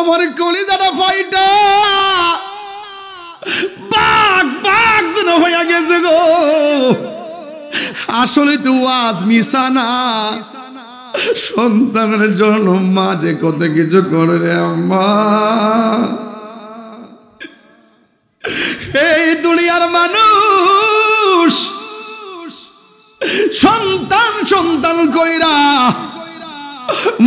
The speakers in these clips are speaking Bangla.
আমার কলিজাটা ফাইটা। বাঘ বাঘ যেন হইয়া গেছে গো। আসলে তো ওয়াজ মিশা না। সন্তানের জন্য মা যে কত কিছু করে রে আম্মা। এই দুনিয়ার মানুষ, সন্তান সন্তান কইরা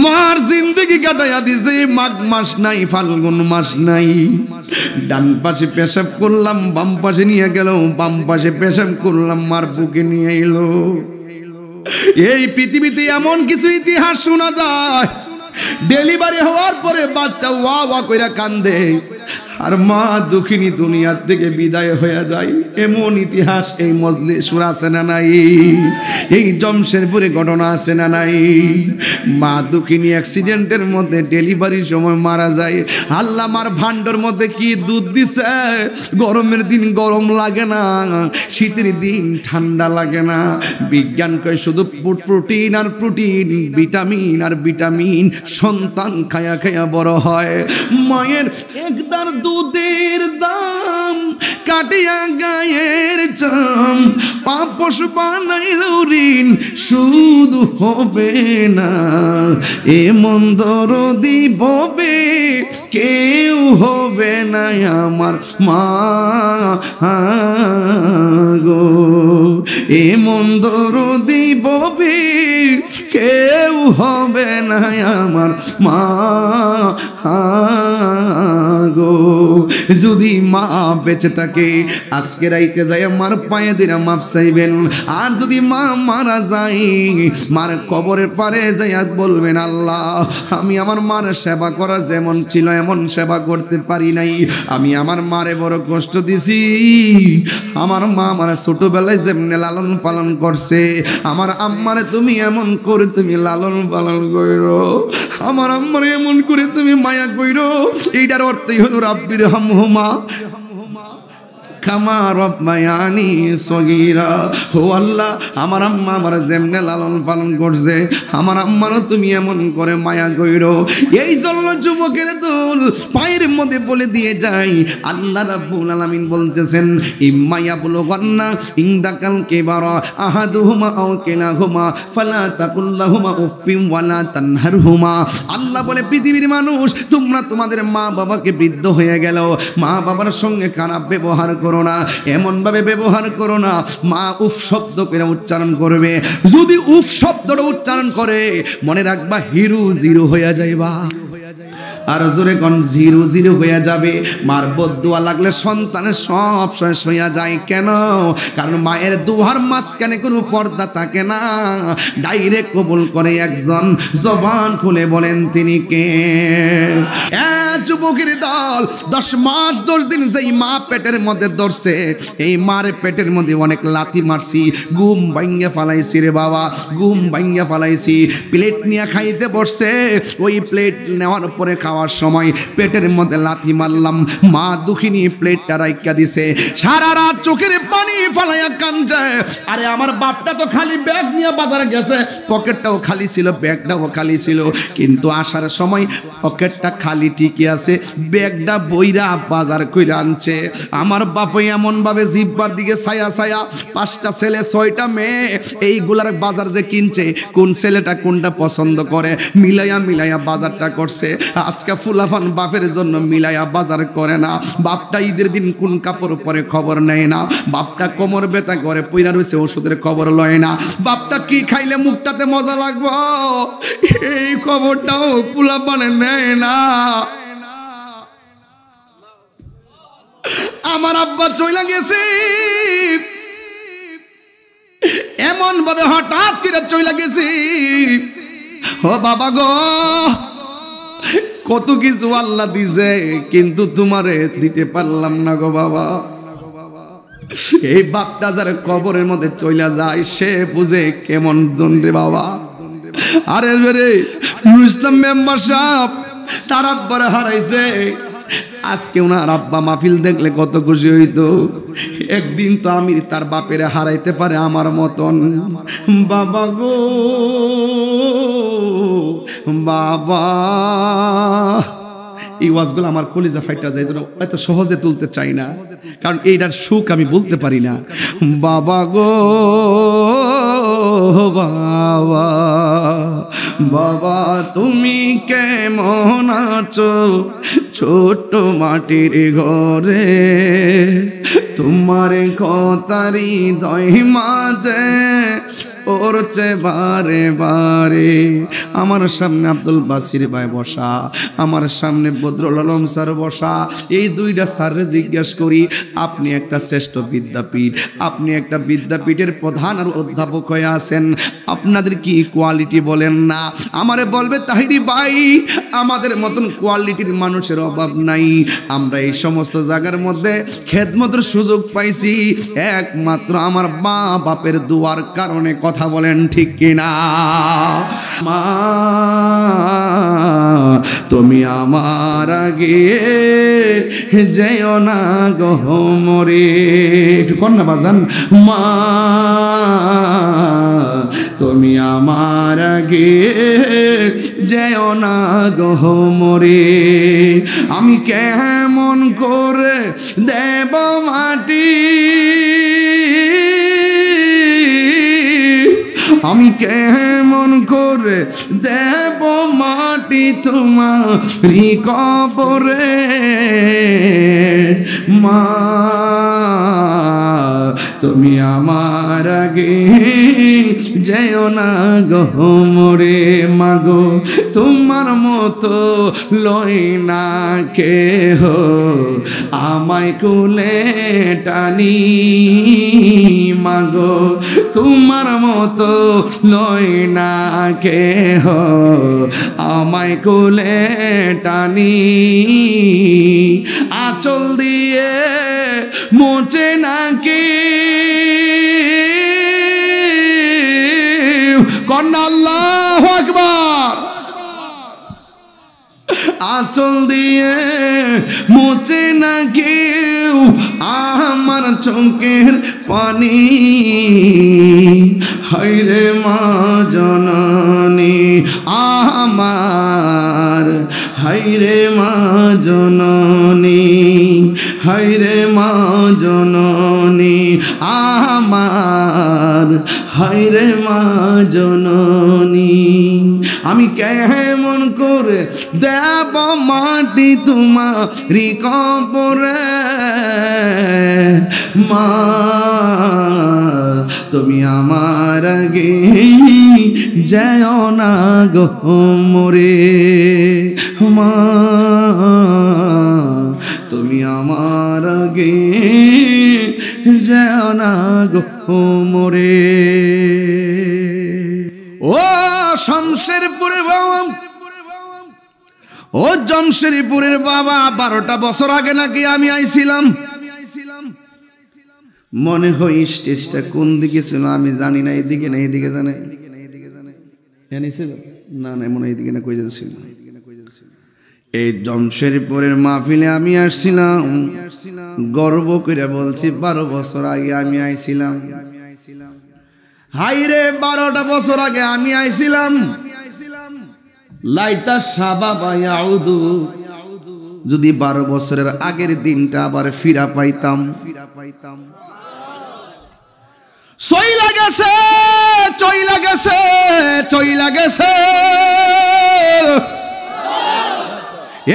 মার জিন্দগি কাটাইয়া দিছে, মাঘ মাস নাই, ফাল্গুন মাস নাই। ডান পাশে পেশাব করলাম, বাম পাশে নিয়ে গেল, বাম পাশে পেশাব করলাম, মার বুকে নিয়ে এলো। এই পৃথিবীতে এমন কিছু ইতিহাস শোনা যায়, ডেলিভারি হওয়ার পরে বাচ্চা ওয়া ওয়া কইরা কান্দে। আর মা দুঃখিনী দুনিয়ার থেকে বিদায় হয়ে যায়। এমন ইতিহাস এই মজলি সুর আছে না নাই? এই জমশেরপুরে ঘটনা আছে না নাই? মা দুঃখিনী অ্যাক্সিডেন্টের মধ্যে ডেলিভারির সময় মারা যায়। আল্লাহ মার ভান্ডর মধ্যে কি দুধ দিছে? গরমের দিন গরম লাগে না, শীতের দিন ঠান্ডা লাগে না। বিজ্ঞান কয় শুধু প্রোটিন আর প্রোটিন, ভিটামিন আর ভিটামিন সন্তান খায়া খায়া বড় হয়। মায়ের একদার দুধের দাম, কাটিয়া গায়ের চাম। পাপস বানাইল ঋণ, সুদ হবে না। এ মন্দর দিববে, কেউ হবে না আমার মা গো। এ মন্দর দিববে, কেউ হবে না আমার মা যদি মা বেঁচে থাকে, আজকে রাইতে যায় মার পায়ে দিরা মাপ চাইবেন। আর যদি মা মারা যায়, মার কবরের পারে যাই বলবেন, আল্লাহ, আমি আমার মার সেবা করা যেমন ছিল, এমন সেবা করতে পারি নাই। আমি আমার মারে বড় কষ্ট দিছি। আমার মা আমার ছোটবেলায় যেমনি লালন পালন করছে, আমার আম্মারে তুমি এমন করে তুমি লালন পালন করো। আমার আম্মারে এমন করে তুমি মায়া কইরো এইটার অর্থই হলো রাব্বির হামহুমা। কামা রব্বায়ানি সগীরা। আল্লাহ, আমার আম্মা আমার যেমনে লালন পালন করছে, আমার আম্মারও তুমি এমন করে মায়া কইরো। এই জন্য যুবকের দোল পায়ের মধ্যে বলে দিয়ে যাই। আল্লাহ রাব্বুল আলামিন বলতেছেন ইম্মায়া বলো গন্না ইন্দাকাল কেবারা আহাদুহুমা আও কিলাহুমা, ফালা তাকুল্লাহুমা উফিম ওয়ালা তানহারহুমা। আল্লাহ বলে, পৃথিবীর মানুষ, তোমরা তোমাদের মা বাবাকে বৃদ্ধ হয়ে গেল। মা বাবার সঙ্গে খারাপ ব্যবহার করো না, এমনভাবে ব্যবহার করো না। মা উফ শব্দ করে উচ্চারণ করবে। যদি উফ শব্দটা উচ্চারণ করে, মনে রাখবা হিরু জিরো হয়ে যাইবা। আর জোরে কোন জিরো জিরো হয়ে যাবে। মার বদুয়া লাগলে সন্তানের সব শেষ হইয়া যায়। কেন? কারণ মায়ের দুহার মাঝখানে কোনো পর্দা থাকে না। ডাইরেক্ট কবুল করে একজন জবান খুলে বলেন, তিনি কে? যুবকের দল, দশ মাস, দশ দিন যেই মা পেটের মধ্যে ধরছে, এই মার পেটের মধ্যে অনেক লাথি মারছি। ঘুম ভাঙ্গে ফালাইছি রে বাবা, ঘুম ভাঙ্গে ফালাইছি। প্লেট নিয়ে খাইতে বসছে, ওই প্লেট নেওয়ার পরে খাওয়ার সময় পেটের মধ্যে লাথি মারলাম। মা দুঃখিনী প্লেটটা রাইকা দিছে। সারা রাত চোখের পানি ফালাইয়া কানছে আরে আমার বাপটা তো খালি ব্যাগ নিয়ে বাজারে গেছে। পকেটটাও খালি ছিল, ব্যাগটাও খালি ছিল। কিন্তু আসার সময় পকেটটা খালি ঠিকই আছে। ব্যাগটা বইরা বাজার কইরা আনছে। আমার বাপই এমন ভাবে জিব্বার দিকে ছায়া ছায়া, পাঁচটা ছেলে, ছয়টা মেয়ে, এইগুলার বাজার যে কিনছে, কোন ছেলেটা কোনটা পছন্দ করে, মিলাইয়া মিলাইয়া বাজারটা করছে। আজকে ফুলাফান বাপের জন্য মিলাইয়া বাজার করে না। বাপটা ঈদের দিন কোন কাপড় পরে খবর নেয় না। বাপটা কোমর ব্যথা করে, পইরা রয়েছে, ওষুধের খবর লয় না। বাপটা কি খাইলে মুখটাতে মজা লাগবো? এই খবরটাও ফুলাফানে নেয় না। আমার আব্বা চইলা গেছে। এমন ভাবে হঠাৎ করে চইলা গেছি। ও বাবা গো কত কিছু আল্লাহ দিছে, কিন্তু তোমারে দিতে পারলাম না গো বাবা। এই বাপটা যারা কবরের মধ্যে চইলা যায়, সে বুঝে কেমন দন্দে বাবা। আরে রে ইসলাম মেম্বার সাহেব, তার আব্বারে হারাইছে। আজকে ওনার আব্বা মাহফিল দেখলে কত খুশি হইতো। একদিন তো আমি তার বাপের হারাইতে পারে আমার মতন। বাবা গো। বাবা। এই ওয়াজগুলো আমার কলিজা ফাইটা যায় জন্য এত সহজে তুলতে চাই না। কারণ এইটার সুখ আমি বলতে পারি না। বাবা গো, বাবা। বাবা, তুমি কেমন আছো? ছোট মাটির ঘরে। তোমার কথারি দই মাঝে পড়ছে বারে বারে। আমার সামনে আব্দুল বাসির ভাই বসা, আমার সামনে বদরুল আলম স্যার বসা। এই দুইটা স্যারে জিজ্ঞাসা করি, আপনি একটা শ্রেষ্ঠ বিদ্যাপীঠ, আপনি একটা বিদ্যাপীঠের প্রধান আর অধ্যাপক হয়ে আছেন, আপনাদের কি কোয়ালিটি বলেন না? আমারে বলবে, তাহিরি ভাই, আমাদের মতন কোয়ালিটির মানুষের অভাব নাই। আমরা এই সমস্ত জায়গার মধ্যে খেদমতের সুযোগ পাইছি। একমাত্র আমার মা বাপের দুয়ার কারণে কথা বলেন ঠিক কিনা? মা, তুমি আমার আগে যেও না গহমরে একটু কন্যা বাজান। মা, তুমি আমার আগে যেও না গহমরে আমি কেমন করে দেব মাটি? আমি কেমন করে দেব মাটি তোমার কবরে? মা তুমি আমার আগে যেও না গহমরে মাগো, তোমার মতো লই না কে হো আমায় কুলে টানি, মাগো, তোমার মতো লই না কে হো আমায় কুলে টানি, আচল দিয়ে মোচে আচল দিয়ে মুছে না কেউ আমার চোখের পানি। হাইরে মা জননী আমার হাইরে মা জননী হাইরে মা জননী আমার হাইরে মা জননী। আমি কেমন করে দেব মাটি তোমারি কবরে। মা, তুমি আমার আগে যেও না গো মরে। মা, তুমি আমার আগে যেও না গো মরে। ও জমশেরপুরের বাবা, বারোটা বছর আগে নাকি আমি আইছিলাম। মনে হয় স্টেজটা কোন দিকে ছিল আমি জানি না এইদিকে না এইদিকে জানে। জানি ছিল না না, মনে এইদিকে না, কই ছিল। এই জমশেরপুরের মাহফিলে আমি আসছিলাম। গর্ব করে বলছি, বারো বছর আগে আমি আইছিলাম। হাইরে, বারোটা বছর আগে আমি আইছিলাম। লাইতা সাবা বায়াউদু যদি বারো বছরের আগের দিনটা আবার ফিরা পাইতাম ফিরা পাইতাম। চইলা গেছে চইলা গেছে চইলা গেছে।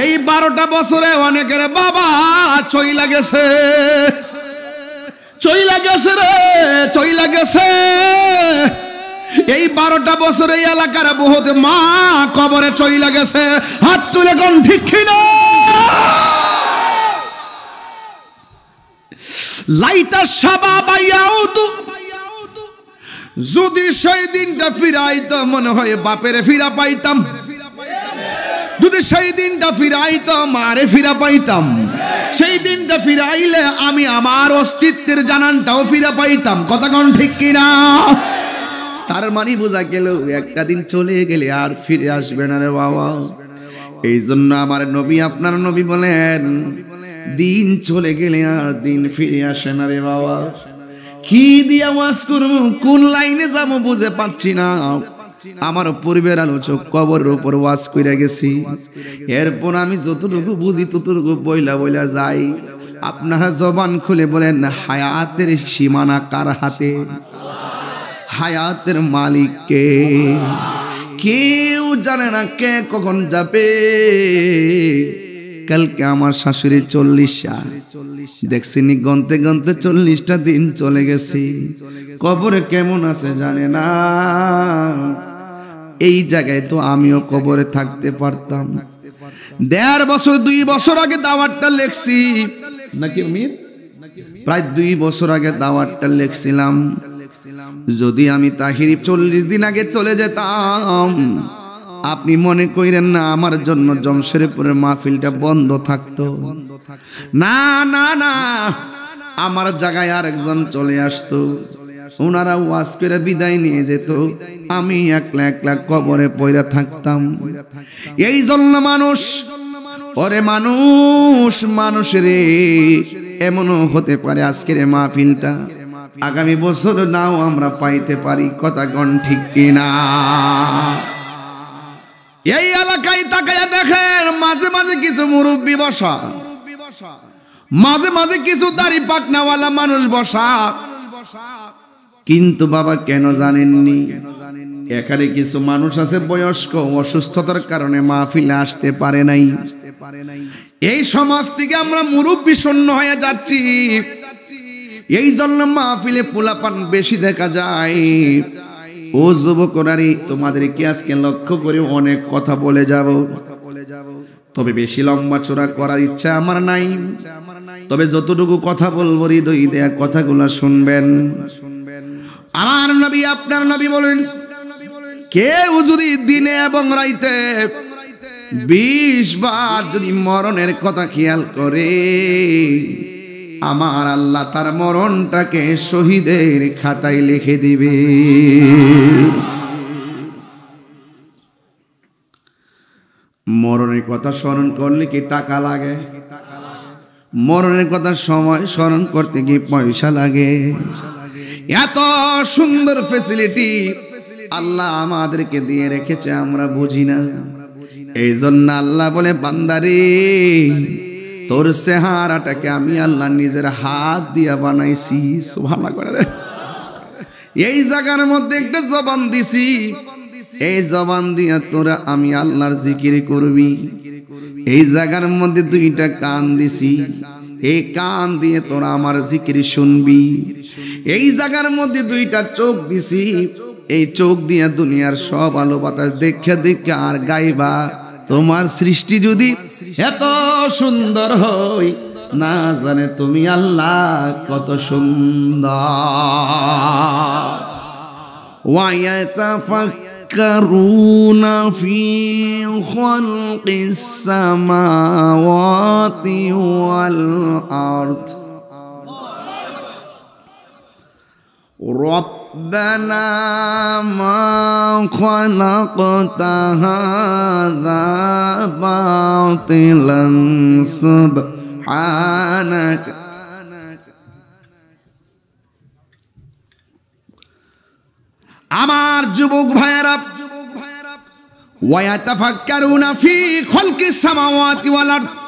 এই বারোটা বছরে অনেকের বাবা চইলা গেছে। চইলা গেছে রে, চইলা গেছে। এই বারোটা বছরে এই এলাকার বহুত মা কবরে চইলা গেছে। হাত তুলে কোন ঠিক কিনা? সাবা বাইয়াউতু যদি সেই দিনটা ফিরাইতো, মনে হয় বাপেরে ফিরা পাইতাম। যদি সেই দিনটা ফিরাইতো, মারে ফিরা পাইতাম। সেই দিনটা ফিরাইলে আমি আমার অস্তিত্বের জানানটাও ফিরা পাইতাম। কতক্ষণ ঠিক কিনা? তার মানে বোঝা গেল, একটা দিন চলে গেলে আর ফিরে আসবে না রে বাবা। এই জন্য আমার নবী, আপনার নবী বলেন, দিন চলে গেলে আর দিন ফিরে আসে না রে বাবা। কি দিয়া ওয়াজ করব? কোন লাইনে যাব বুঝে পাচ্ছি না। আমার পূর্বের আলোচক কবরের উপর ওয়াজ কইরা গেছি। এরপর আমি যতটুকু বুঝি ততটুকু বইলা বইলা যাই। আপনারা জবান খুলে বলেন, হায়াতের সীমানা কার হাতে? হায়াতের মালিককে। কেউ জানে না কে কখন যাবে। কালকে আমার শাশুড়ি চল্লিশা। দেখছিনি গন্তে গন্তে চল্লিশটা দিন চলে গেছি। কবরে কেমন আছে জানে না। এই জায়গায় তো আমিও কবরে থাকতে পারতাম। দেড় বছর দুই বছর আগে দাওয়াতটা লেখছি। নাকি মির প্রায় দুই বছর আগে দাওয়াতটা লেখছিলাম। যদি আমি তাহিরি চল্লিশ দিন আগে চলে যেতাম, আপনি মনে কইরেন না আমার জন্য জমশেরপুরের মাহফিলটা বন্ধ থাকতো? না না না, আমার জায়গায় আরেকজন চলে আসতো। ওনারা ওয়াজ করে বিদায় নিয়ে যেত। আমি একলা একলা কবরে পয়রা থাকতাম। এই জন্য মানুষ, ওরে মানুষ, মানুষের এমনও হতে পারে আজকের মাহফিলটা। আগামী বছর নাও আমরা পাইতে পারি কথা গণ ঠিক কিনা? এই এলাকায় তাকাইয়া দেখেন, মাঝে মাঝে কিছু মুরব্বী বসা। মাঝে মাঝে কিছু দাড়ি পাকনাওয়ালা মানুষ বসা। কিন্তু বাবা কেন জানেননি? এখানে কিছু মানুষ আছে বয়স্ক, অসুস্থতার কারণে মাহফিলে আসতে পারে নাই। এই সমাজ থেকে আমরা মুরব্বী শূন্য হয়ে যাচ্ছি। এই জন্য মাহফিলে পোলাপান বেশি দেখা যায়। ও যুবকরারি তোমাদেরকে আজকে লক্ষ্য করে অনেক কথা বলে যাব। তবে বেশি লম্বা চোরা করার ইচ্ছা আমার নাই। তবে যতটুকু কথা বলব, হৃদয় দেয়া কথাগুলো শুনবেন। আমার নবী, আপনার নবী বলেন, কেউ যদি দিনে এবং রাইতে বিশ বার যদি মরণের কথা খেয়াল করে আমার আল্লাহ তার মরণটাকে শহীদের খাতায় লিখে দিবে। মরণের কথা স্মরণ করলে কি টাকা লাগে? মরণের কথা সময় স্মরণ করতে কি পয়সা লাগে? এত সুন্দর ফেসিলিটি আল্লাহ আমাদেরকে দিয়ে রেখেছে, আমরা বুঝি না। এই জন্য আল্লাহ বলে, বান্দারে তোর চেহারাটাকে আমি আল্লাহ নিজের হাত দিয়া বানাইছি, সুবহানাল্লাহ করে এই জায়গার মধ্যে একটা জবান দিছি। এই জবান দিয়া তোরা আমি আল্লাহর জিকির করবি। এই জায়গার মধ্যে দুইটা কান দিছি। এই কান দিয়ে তোরা আমার জিকির শুনবি। এই জায়গার মধ্যে দুইটা চোখ দিছি। এই চোখ দিয়ে দুনিয়ার সব আলো বাতাস দেখে দেখে আর গাইবা। তোমার সৃষ্টি যদি এত সুন্দর হই না জানে তুমি আল্লাহ কত সুন্দর ويتفكرون في خلق السماوات والأرض ربنا ما خلقت هذا باطلا سبحانك আমার যুবক ভাইয়েরা ওয়াতাফাক্কারুনা ফি খালকিস সামাওয়াতি ওয়াল আরদ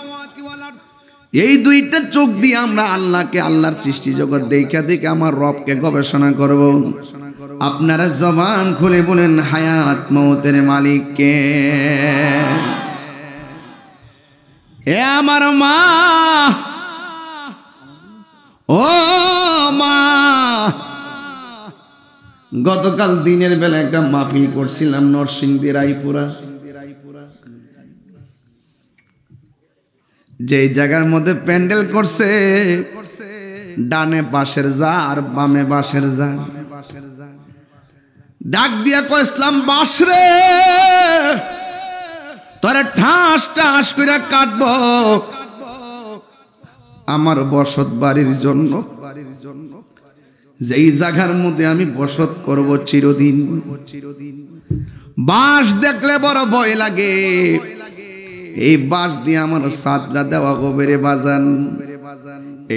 এই দুইটা চোখ দিয়ে আমরা আল্লাহকে, আল্লাহর সৃষ্টি জগৎ দেখা দেখে আমার রবকে গবেষণা করব। আপনারা জবান খুলে বলেন, হায়াত মৌতের মালিককে। এ আমার মা, ও মা, গতকাল দিনের বেলা একটা মাহফিল করছিলাম নরসিংদী, রায়পুরা। যে জায়গার মধ্যে প্যান্ডেল করছে, ডানে বাঁশের জার বামে বাঁশের জার। ডাক দিয়া কো ইসলাম বাস রে, তোরে ঠাস ঠাস করে কাটব। আমার বসত বাড়ির জন্য বাড়ির জন্য যেই জায়গার মধ্যে আমি বসত করব চিরদিন। চিরদিন বাঁশ দেখলে বড় ভয় লাগে। এই বাস দিয়ে আমার সাতটা দেওয়া গোবেরে বাজান।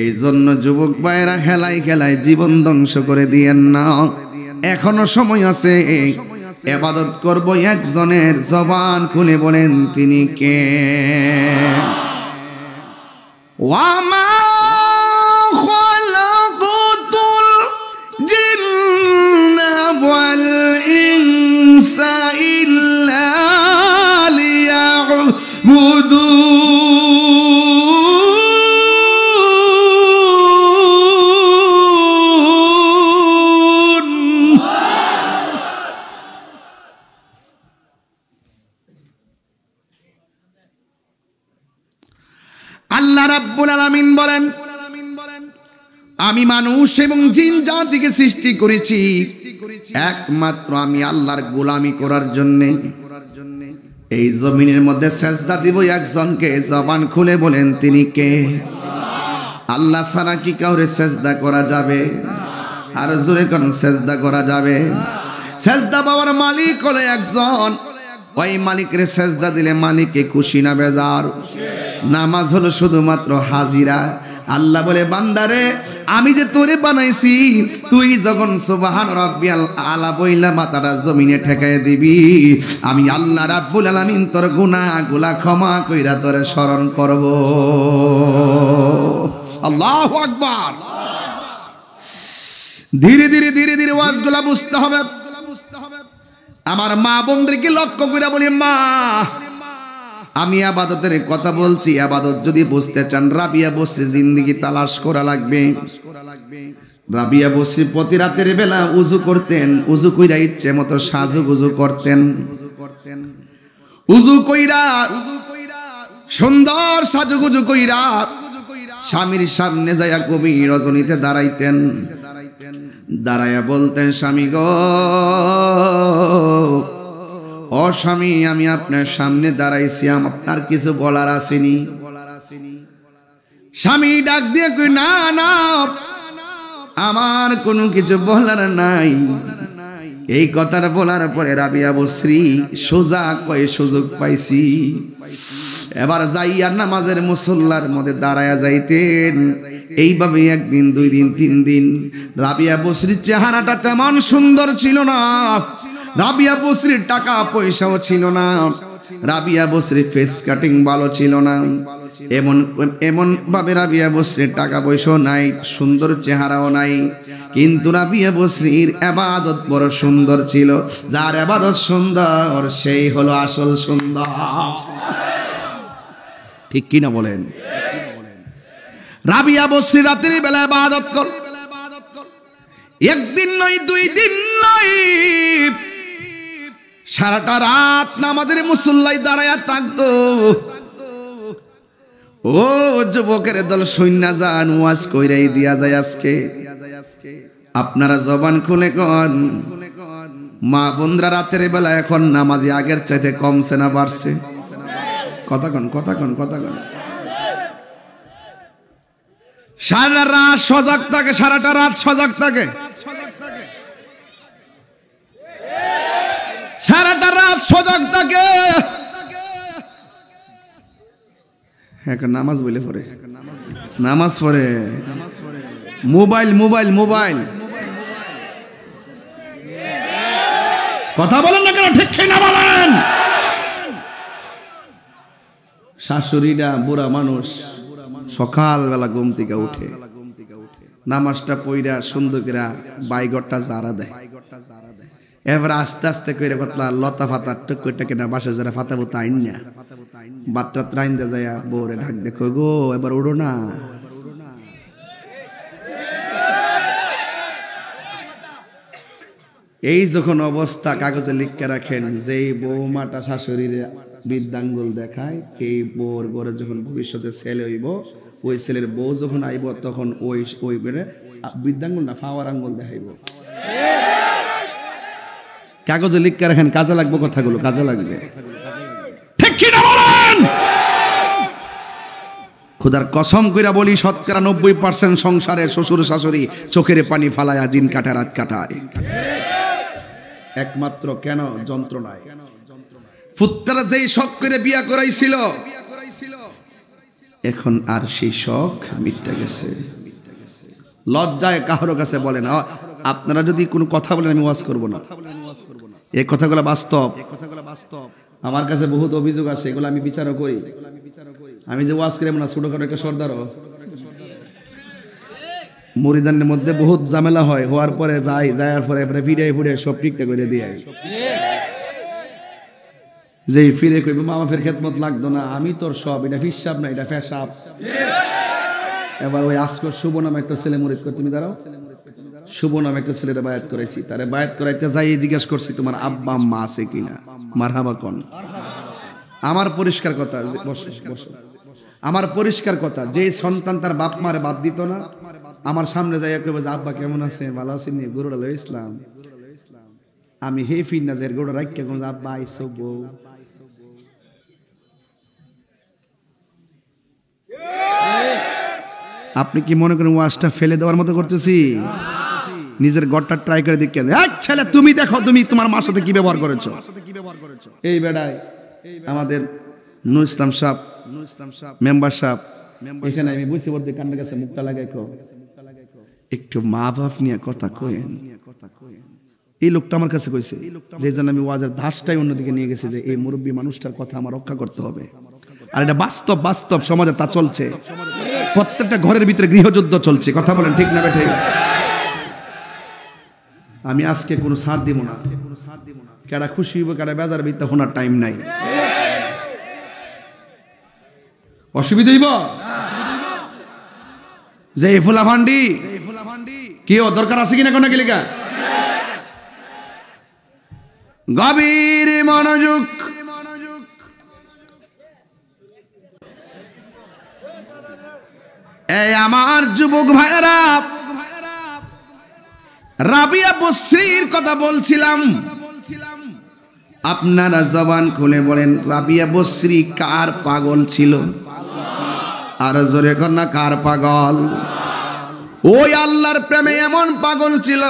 এই জন্য যুবক ভাইরা খেলায় খেলায় জীবন ধ্বংস করে দিয়েন না। এখনও সময় আছে, এবাদত করব একজনের জবান খুলে বলেন, তিনি কে? ওয়ামা মধু। আল্লাহ রাব্বুল আলামিন বলেন, আমি মানুষ এবং জিন জাতিকে সৃষ্টি করেছি। একমাত্র আমি আল্লাহর গোলামি করার জন্যে এই জমিনের মধ্যে সেজদা দিব একজনকে, জবান খুলে বলেন তিনি কে? আল্লাহ ছাড়া কি কাউরে সেজদা করা যাবে? আর জোরে কোন সেজদা করা যাবে? সেজদা বাবার মালিক হলে একজন। ওই মালিকের সেজদা দিলে মালিককে খুশি না বেজার। নামাজ হলো শুধুমাত্র হাজিরা। আল্লাহ বলে, বান্দারে, আমি যে তোরে বানাইছি, তুই যখন সুবহান রাব্বিয়াল আলা বইলা মাথাটা জমিনে ঠেকায় দিবি, আমি আল্লাহ রাব্বুল আলামিন তোর গুনাহগুলা ক্ষমা কইরা তোরে স্মরণ করব। আল্লাহু আকবার। ধীরে ধীরে ধীরে ধীরে ওয়াজগুলা বুঝতে হবে। আমার মা বোনদেরকে লক্ষ্য করে বলি, মা আমি আবাদতের কথা বলছি, আবাদত যদি বুঝতে চান, রাবিয়া বসে জিন্দিগি তালাশ করা লাগবে। রাবিয়া বসে প্রতি রাতের বেলা উজু করতেন, উজু কইরা ইচ্ছে মতো সাজু গুজু করতেন। উজু কইরা, সুন্দর সাজুগুজু কইরা স্বামীর সামনে যাইয়া কবি রজনীতে দাঁড়াইতেন। দাঁড়াইয়া বলতেন, স্বামী গো ও স্বামী, আমি আপনার সামনে দাঁড়াইছি আপনার কিছু বলার আসেনি। স্বামী ডাক দিয়ে কই, না না, আমার কোনো কিছু বলার নাই। এই কথাটা বলার পরে রাবিয়া বশ্রী সোজা কয়ে সুযোগ পাইছি। এবার যাইয়া নামাজের মুসল্লার মধ্যে দাঁড়ায়া যাইতেন। এইভাবে একদিন, দুই দিন, তিন দিন রাবিয়া বসরির চেহারাটা তেমন সুন্দর ছিল না। রাবিয়া বসরির টাকা পয়সাও ছিল না। রাবিয়া বসরির ফেস কাটিং ভালো ছিল না। এমন এমন ভাবে রাবিয়া বসরির টাকা পয়সাও নাই, সুন্দর চেহারাও নাই। কিন্তু রাবিয়া বসরির আবাদত বড় সুন্দর ছিল। যার আবাদত সুন্দর, সেই হলো আসল সুন্দর। ঠিক কিনা বলেন? রাবিয়া বসরি রাতের বেলা আবাদত কর একদিন নয়, দুই দিন নয় সারাটা রাত নামাজের মুসল্লাই দাঁড়ায়া থাকতো। ও যুবকের দল সৈন্য যান ওয়াজ কইরাই দিয়া যায় আজকে। আপনারা জবান খুলে কন। মা বোনরা রাতের বেলা এখন নামাজি আগের চাইতে কমছে না, বাড়ছে। কথা কন কথা কন কথা কন। সারা রাত সজাগ থাকে, সারাটা রাত সজাগ থাকে। সারাটা রাত সজাগ থাকে। এখন নামাজ বলে পড়ে। নামাজ পড়ে। Mobile mobile mobile. কথা বলেন না কেন? ঠিক না বলেন? শাশুড়িরা বুড়া মানুষ, সকালবেলা ঘুম থেকে উঠে, নামাজটা পইরা সুন্দর করে বাইগরটা জারা দেয়। এবার আস্তে আস্তে করে পাতলা লতা ফাতা টুক করে কেনা বাসা যারা ফাতা বুতা আইন না বাচ্চা ত্রাইন দে যায় বউরে ঢাক দেখো গো, এবার উড়ো না। এই যখন অবস্থা কাগজে লিখকে রাখেন, যেই বৌমাটা শাশুড়িরে বৃদ্ধাঙ্গুল দেখায়, এই বউর ঘরে যখন ভবিষ্যতে ছেলে হইব, ওই ছেলের বউ যখন আইব, তখন ওই ওই বেড়ে বৃদ্ধাঙ্গুল না ফাওয়ার আঙ্গুল দেখাইব। কাগজে লিখকে রাখেন কাজে লাগবে কথাগুলো কাজে লাগবে। ঠিক কি না বলেন? খুদার কসম কইরা বলি শতকরা নব্বই পার্সেন্ট সংসারে শ্বশুর শাশুড়ি চোখের পানি ফালায়া দিন কাটা রাত কাটায়। একমাত্র কেন যন্ত্রণায়? ফুত্তারা যেই শখ করে বিয়া করাইছিল এখন আর সেই শখ মিটটা গেছে। লজ্জায় কাহারো কাছে বলেন আপনারা যদি কোনো কথা বলেন আমি ওয়াজ করব না। এই কথাগুলো বাস্তব। আমার কাছে বহুত অভিযোগ আসে এগুলো আমি বিচারও করি। আমি যে ওয়াজ করি না ছোটখাটো একটা সর্দারও। মরিদানের মধ্যে বহুত ঝামেলা হয় হওয়ার পরে যাই যাওয়ার পরে এবারে ফিরে ফুড়ে সব ঠিকঠাক করে দিয়ে যে ফিরে কইব মামা ফের খেতমত লাগতো না আমি তোর সব এটা ফিসাব না এটা ফেসাব এবার ওই আসকর শুভ নামে একটা ছেলে মরিদ করে তুমি দাঁড়াও। শুভ নামে একটা ছেলেটা বায়াত করাইছি। তারে বায়াত করাইতে যাই জিজ্ঞেস করছি তোমার আব্বা আম্মা আছে কিনা? মারহাবা কন। আমার পরিষ্কার কথা আমার পরিষ্কার কথা যে সন্তান তার বাপ মারে বাদ দিত না আমার সামনে যাই কবে যে আব্বা কেমন আছে ভালো আছেন গরুড়া লই ইসলাম। আমি হে ফির না যে গরুড়া রাখিয়া কোন আব্বা আইসো বউ। আপনি কি মনে করেন ওয়াশটা ফেলে দেওয়ার মতো করতেছি? নিজের গড়টা ট্রাই করে দেখেন এক ছেলে, তুমি দেখো, তুমি তোমার মার সাথে কি ব্যবহার করেছ? এই বেড়ায় আমাদের নু ইসলাম সাহ নু ইসলাম সাহ মেম্বার সাহ, এখানে আমি বুঝতে পারতে কান্নার কাছে লাগাই কো। একটু মা বাপ নিয়ে কথা কয়েন এই লোকটা আমার কাছে কইছে, যে জন্য আমি ওয়াজের ধাসটাই অন্যদিকে নিয়ে গেছে যে এই মুরব্বী মানুষটার কথা আমার রক্ষা করতে হবে। আর এটা বাস্তব বাস্তব সমাজে তা চলছে। প্রত্যেকটা ঘরের ভিতরে গৃহযুদ্ধ চলছে। কথা বলেন ঠিক না বেঠে? আমি আজকে কোনো ছাড় দিব না। কেডা খুশি হইব, কেডা বেজার বিদ্যা হোনার টাইম নাই। অসুবিধা হইব? যে ফুলা ভান্ডি, কি দরকার আছে কিনা কোনো গেলিকা গভীর মনোযোগ। এই আমার যুবক ভাইয়েরা রাবিয়া বশ্রীর কথা বলছিলাম। আপনারা জবান খুলে বলেন রাবিয়া বশ্রী কার পাগল ছিল? আর জোরে কন্যা কার পাগল? ওই আল্লাহর প্রেমে এমন পাগল ছিল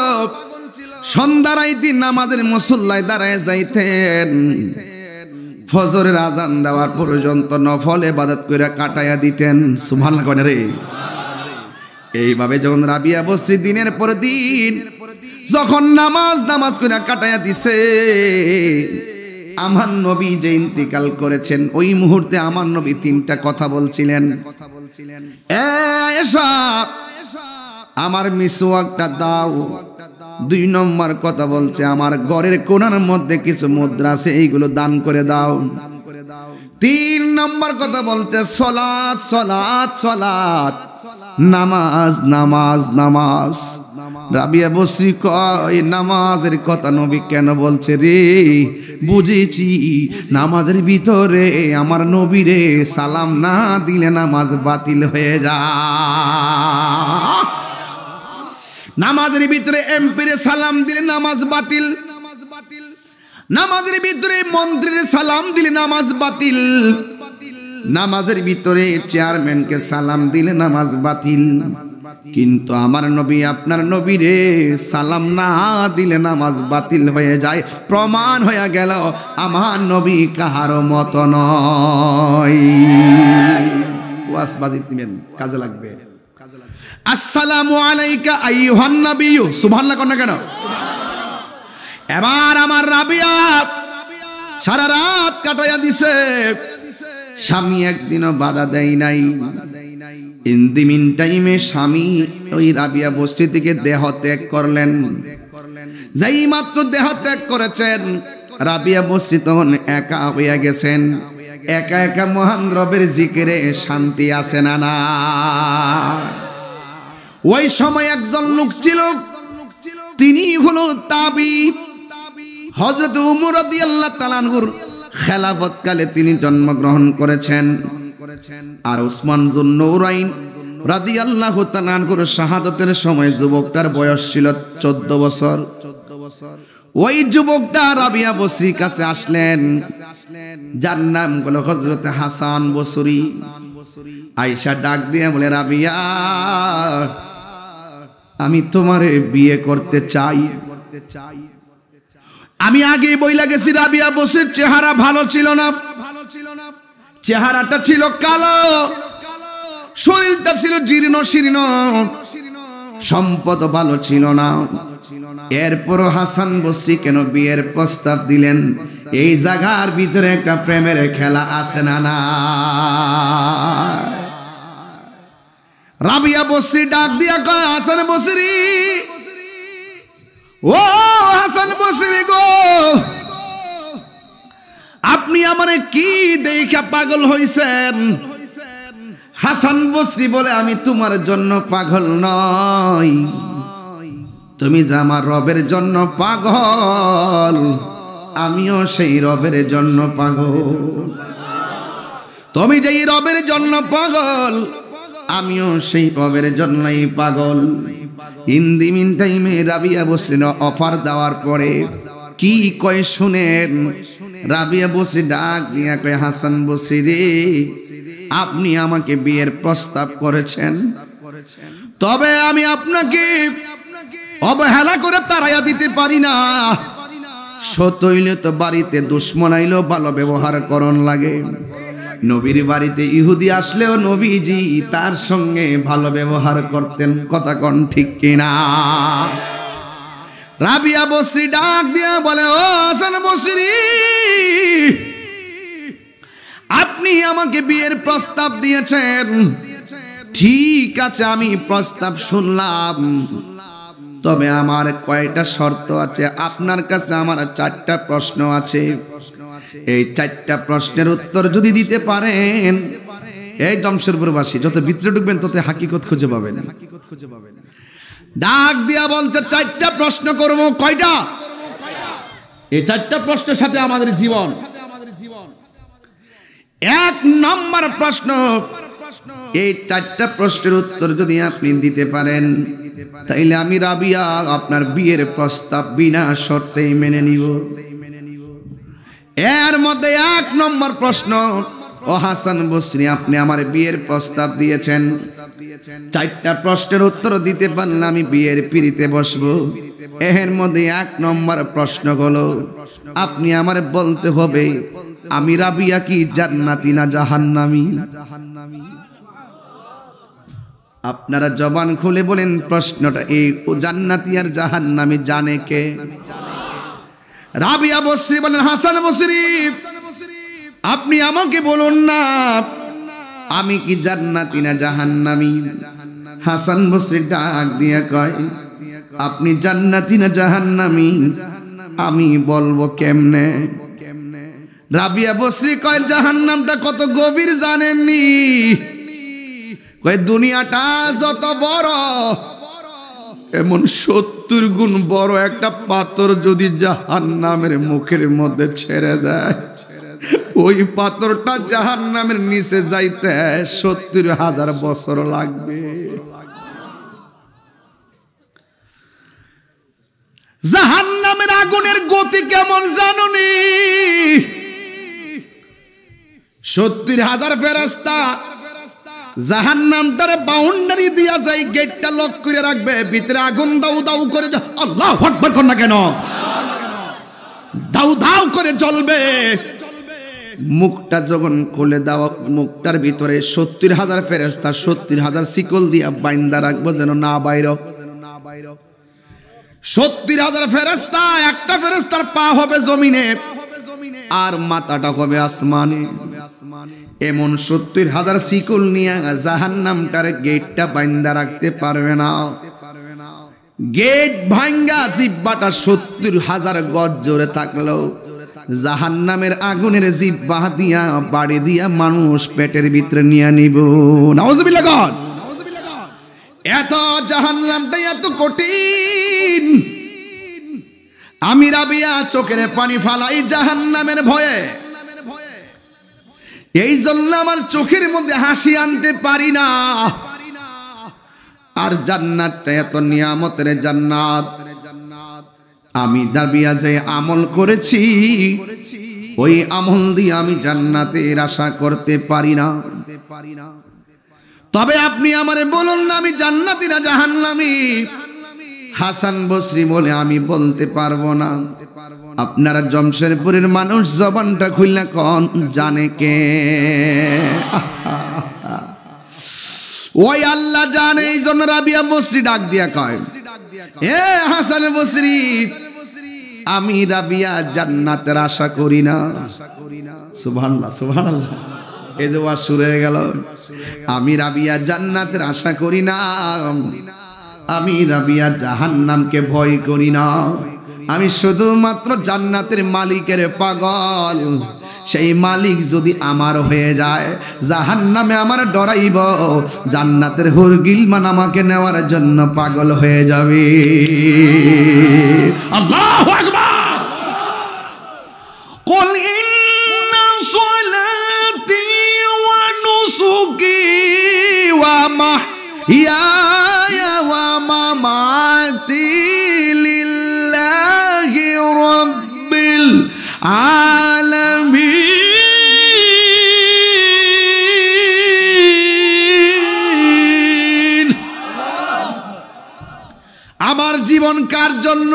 সন্ধ্যারাইতি নামাজের মুসল্লায় দাঁড়ায় যাইতেন। ফজরের আজান দেওয়ার পর্যন্ত নফল এবাদত করে কাটাইয়া দিতেন। সুভান রে? এইভাবে যখন রাবিয়া বসরি দিনের পর দিন যখন নামাজ নামাজ করে কাটাইয়া দিছে, আমার নবী যে ইন্তিকাল করেছেন, ওই মুহূর্তে আমার নবী তিনটা কথা বলছিলেন। কথা বলছিলেন আমার মিসওয়াকটা দাও। দুই নম্বর কথা বলছে, আমার ঘরের কোনার মধ্যে কিছু মুদ্রা আছে, এইগুলো দান করে দাও। তিন নম্বর কথা বলছে, সলাৎ সলাৎ সলাৎ। নামাজ নামাজ নামাজ। রাবিয়া বসরি কয়, নামাজের কথা নবী কেন বলছে রে? বুঝেছি, নামাজের ভিতরে আমার নবীরে সালাম না দিলে নামাজ বাতিল হয়ে যা। নামাজের ভিতরে এমপিরে সালাম দিলে নামাজ বাতিল। নামাজের ভিতরে মন্ত্রীর সালাম দিলে নামাজ বাতিল। নামাজের ভিতরে চেয়ারম্যানকে সালাম দিলে নামাজ বাতিল। কিন্তু আমার নবী, আপনার নবীরে সালাম না দিলে নামাজ বাতিল হয়ে যায়। প্রমাণ হয়ে গেল, আমার নবী কাহার মত নয়। কাজে লাগবে। আসসালামু আলাইকা আইয়ুহান নাবিয়্যু। সুবহানাল্লাহ কোন কেন? এবার আমার রাবিয়া সারা রাত কাটাইয়া দিছে। স্বামী একদিনও বাধা দেয় নাই। ইন দি মিন টাইমে স্বামী ওই রাবিয়া বস্তি দেহ ত্যাগ করলেন। যেই মাত্র দেহ ত্যাগ করেছেন, রাবিয়া বস্তি তখন একা হইয়া গেছেন। একা একা মহান রবের জিকিরে শান্তি আছে না না। ওই সময় একজন লোক ছিল, তিনি হলো তাবি। হজরত উমর আল্লাহ তালানহুর খেলাফত কালে তিনি জন্মগ্রহণ করেছেন। আর উসমান জুন্নৌরাইন রাদি আল্লাহ তালানহুর শাহাদতের সময় যুবকটার বয়স ছিল চোদ্দ বছর। চোদ্দ বছর ওই যুবকটা রাবিয়া বসরির কাছে আসলেন। যার নাম হলো হজরত হাসান বসরি। আইসা ডাক দিয়ে বলে, রাবিয়া, আমি তোমারে বিয়ে করতে চাই করতে চাই। আমি আগে বইলা গেছি, রাবিয়া বসের চেহারা ভালো ছিল না ভালো ছিল না। চেহারাটা ছিল কালো। শরীরটা ছিল জীর্ণ শীর্ণ। সম্পদ ভালো ছিল না। এরপরও হাসান বসরি কেন বিয়ের প্রস্তাব দিলেন? এই জায়গার ভিতরে একটা প্রেমের খেলা আছে না না? রাবিয়া বসরি ডাক দিয়া কয়, হাসান বসরি ও হাসান বসরি গো। আপনি আমারে কি দেখা পাগল হইছেন? হাসান বসরি বলে, আমি তোমার জন্য পাগল নই। তুমি যে আমার রবের জন্য পাগল, আমিও সেই রবের জন্য পাগল। তুমি যেই রবের জন্য পাগল আমিও সেই রবের জন্যই পাগল। হিন্দি মিন টাইমে রাবিয়া বসলেন অফার দেওয়ার পরে কি কয় শুনেন? রাবিয়া বসে ডাক দিয়া কয়, হাসান বসি রে, আপনি আমাকে বিয়ের প্রস্তাব করেছেন। তবে আমি আপনাকে অবহেলা করে তাড়াইয়া দিতে পারি না। সত হইলে তো বাড়িতে দুশ্মন আইলেও ভালো ব্যবহার করণ লাগে। নবীর বাড়িতে ইহুদি আসলেও নবীজি তার সঙ্গে ভালো ব্যবহার করতেন, কথা কন ঠিক কিনা? রাবিয়া বসরি ডাক দিয়া বলে, ও হাসান বসরি, আপনি আমাকে বিয়ের প্রস্তাব দিয়েছেন। ঠিক আছে, আমি প্রস্তাব শুনলাম। তবে আমার কয়টা শর্ত আছে? আপনার কাছে আমার চারটা প্রশ্ন আছে। এই চারটা প্রশ্নের উত্তর যদি দিতে পারেন এই জমশেরপুরবাসী যত ভিতরে ঢুকবেন তত হাকিকত খুঁজে পাবেন। ডাক দিয়া বলছে চারটা প্রশ্ন করব কয়টা? এই চারটা প্রশ্নের সাথে আমাদের জীবন। এক নম্বর প্রশ্ন এই চারটা প্রশ্নের উত্তর যদি আপনি দিতে পারেন তাইলে আমি রাবিয়া আপনার বিয়ের প্রস্তাব বিনা শর্তেই মেনে নিব। এর মধ্যে এক নম্বর প্রশ্ন, ও হাসান বসরি, আপনি আমার বিয়ের প্রস্তাব দিয়েছেন। চারটা প্রশ্নের উত্তর দিতে পারলে আমি বিয়ের পিড়িতে বসবো। এর মধ্যে এক নম্বর প্রশ্ন হলো, আপনি আমার বলতে হবে, আমি রাবিয়া কি জান্নাতি না জাহান্নামি? আপনারা জবান খুলে বলেন, প্রশ্নটা এই জান্নাতি আর জাহান্নামি জানে কে? রাবিয়া বসরি বলেন, হাসান বসরি, আপনি আমাকে বলুন না, আমি কি জান্নাতি না জাহান্নামি? হাসান বসরি ডাক দিয়া কয়, আপনি জান্নাতি না জাহান্নামি? আমি বলব কেমনে? রাবিয়া বসরি কয়, জাহান্নামটা কত গভীর জানেননি? কয়, দুনিয়াটা যত বড় এমন সত্তর গুণ বড় একটা পাথর যদি জাহান নামের মুখের মধ্যে ছেড়ে দেয়, ওই পাথরটা জাহান নামের নিচে যাইতে সত্তর হাজার বছর লাগবে। জাহান নামের আগুনের গতি কেমন জানুনি? সত্তর হাজার ফেরস্তা জাহান নামটারে বাউন্ডারি দিয়া যায় গেটটা লক করে রাখবে, ভিতরে আগুন দাউ দাউ করে আল্লাহ আকবার কর না কেন? দাউ দাউ করে জ্বলবে। মুখটা যখন খুলে দেওয়া মুখটার ভিতরে সত্তর হাজার ফেরেস্তা সত্তর হাজার শিকল দিয়া বাইন্দা রাখব যেন না বাইর। সত্তর হাজার ফেরেস্তা একটা ফেরেস্তার পা হবে জমিনে। আর মাথাটা হবে আসমানে। এমন সত্তর হাজার শিকল নিয়ে জাহান নামটার গেটটা বাইন্দা রাখতে পারবে না। গেট ভাঙ্গা জিব্বাটা সত্তর হাজার গজ জোরে থাকলেও জাহান নামের আগুনের জিব্বা দিয়া, বাড়ি দিয়া মানুষ পেটের ভিতরে নিয়ে নিব। নাউজুবিল্লাহ গড! এত জাহান নামটা এত কঠিন। আমি রাবিয়া চোখের পানি ফালাই জাহান নামের ভয়ে। এই জন্য আমার চোখের মধ্যে হাসি আনতে পারি না। আর জান্নাতটা এত নিয়ামতের জান্নাত। আমি দাবিয়া যে আমল করেছি, ওই আমল দিয়ে আমি জান্নাতের আশা করতে পারি না। তবে আপনি আমারে বলুন না, আমি জান্নাতি না জাহান্নামি। হাসান বসরি বলে আমি বলতে পারব না। আপনারা জমশেরপুরের মানুষ জবানটা খুললে কন জানে কে। ওই আল্লাহ জানে, এই জন্য রাবিয়া বসরি ডাক দিয়া কয়, এ হাসান বসরি, আমি রাবিয়া জান্নাতের আশা করি না। সুবহানাল্লাহ সুবহানাল্লাহ। এই যে ওয়াজ শুরু হয়ে গেল। আমি রাবিয়া জান্নাতের আশা করি না। আমি রাবিয়া জাহান্নামকে ভয় করি না। আমি শুধুমাত্র জান্নাতের মালিকের পাগল। সেই মালিক যদি আমার হয়ে যায় জাহান নামে আমার ডরাইব। জান্নাতের হুরগিল মান আমাকে নেওয়ার জন্য পাগল হয়ে যাবে। আল্লাহ العالمين আমার জীবন কার জন্য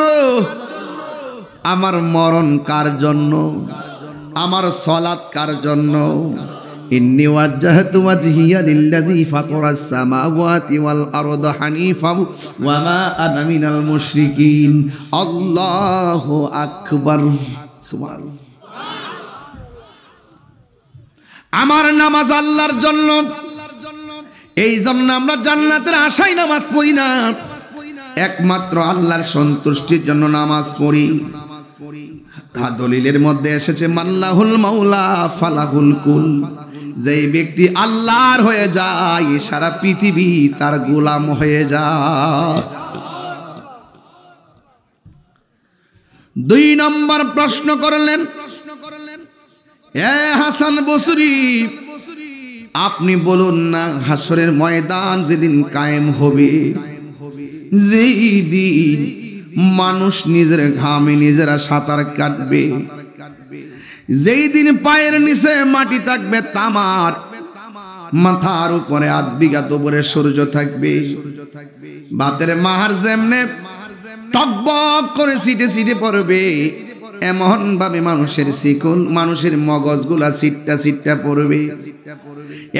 আমার মরণ কার জন্য আমার সলাৎ কার জন্য ইন্নি ওয়াজ্জাহতু ওয়াজহিয়া লিল্লাযী ফাতারাস সামাওয়াতি ওয়াল আরদা হানিফা ওয়া মা আনা মিনাল মুশরিকিন আল্লাহু আকবার সুবহানাল্লাহ আমার নামাজ আল্লাহর জন্য এই জন্য আমরা জান্নাতের আশায় নামাজ পড়ি না। একমাত্র আল্লাহর সন্তুষ্টির জন্য নামাজ পড়ি। হ্যাঁ, দলিলের মধ্যে এসেছে মাল্লাহুল মাওলা ফালাহুল কুল। যেই ব্যক্তি আল্লাহর হয়ে যায় সারা পৃথিবী তার গোলাম হয়ে যায়। দুই নম্বর প্রশ্ন করলেন হাসান বসুরি, আপনি বলুন না হাসরের ময়দান যেদিন কায়েম হবে? যেই দিন মানুষ নিজের ঘামে নিজেরা সাঁতার কাটবে যেই দিন পায়ের নিচে মাটি থাকবে তামার মাথার উপরে আধ বিঘা দুপুরে সূর্য থাকবে। বাতের মাহার যেমনে টকবক করে সিটে সিটে পড়বে। এমন ভাবে মানুষের শিকল মানুষের মগজগুলা সিটটা সিটটা পড়বে।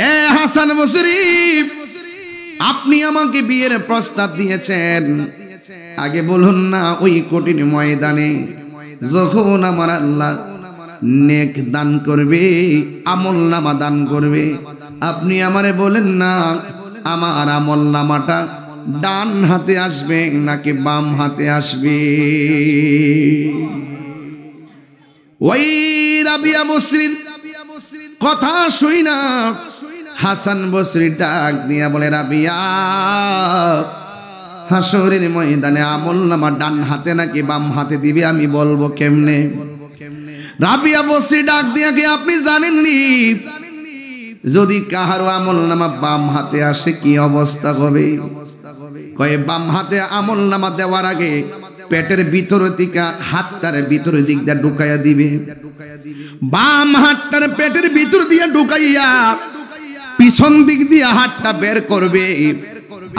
এ হাসান বসরি আপনি আমাকে বিয়ের প্রস্তাব দিয়েছেন। আগে বলুন না ওই কঠিন ময়দানে যখন আমার আল্লাহ নেক দান করবে, আমল নামা দান করবে, আপনি আমারে বলেন না, আমার আমল নামাটা ডান হাতে আসবে নাকি বাম হাতে আসবে? ওই রাবিয়া বসরির কথা শুই না। হাসান বসরি ডাক দিয়া বলে, রাবিয়া হাসরের ময়দানে আমল নামা ডান হাতে নাকি বাম হাতে দিবে? আমি বলব কেমনে? রাবিয়া বসরি ডাক দিয়া, কি আপনি জানেননি? যদি কাহারো আমল নামা বাম হাতে আসে, কি অবস্থা হবে? কয়ে, বাম হাতে আমল নামা দেওয়ার আগে পেটের ভিতর দিকা, হাতটার ভিতর দিক দিয়ে ঢুকাইয়া দিবে। বাম হাতটার পেটের ভিতর দিয়ে ঢুকাইয়া পিছন দিক দিয়ে হাতটা বের করবে।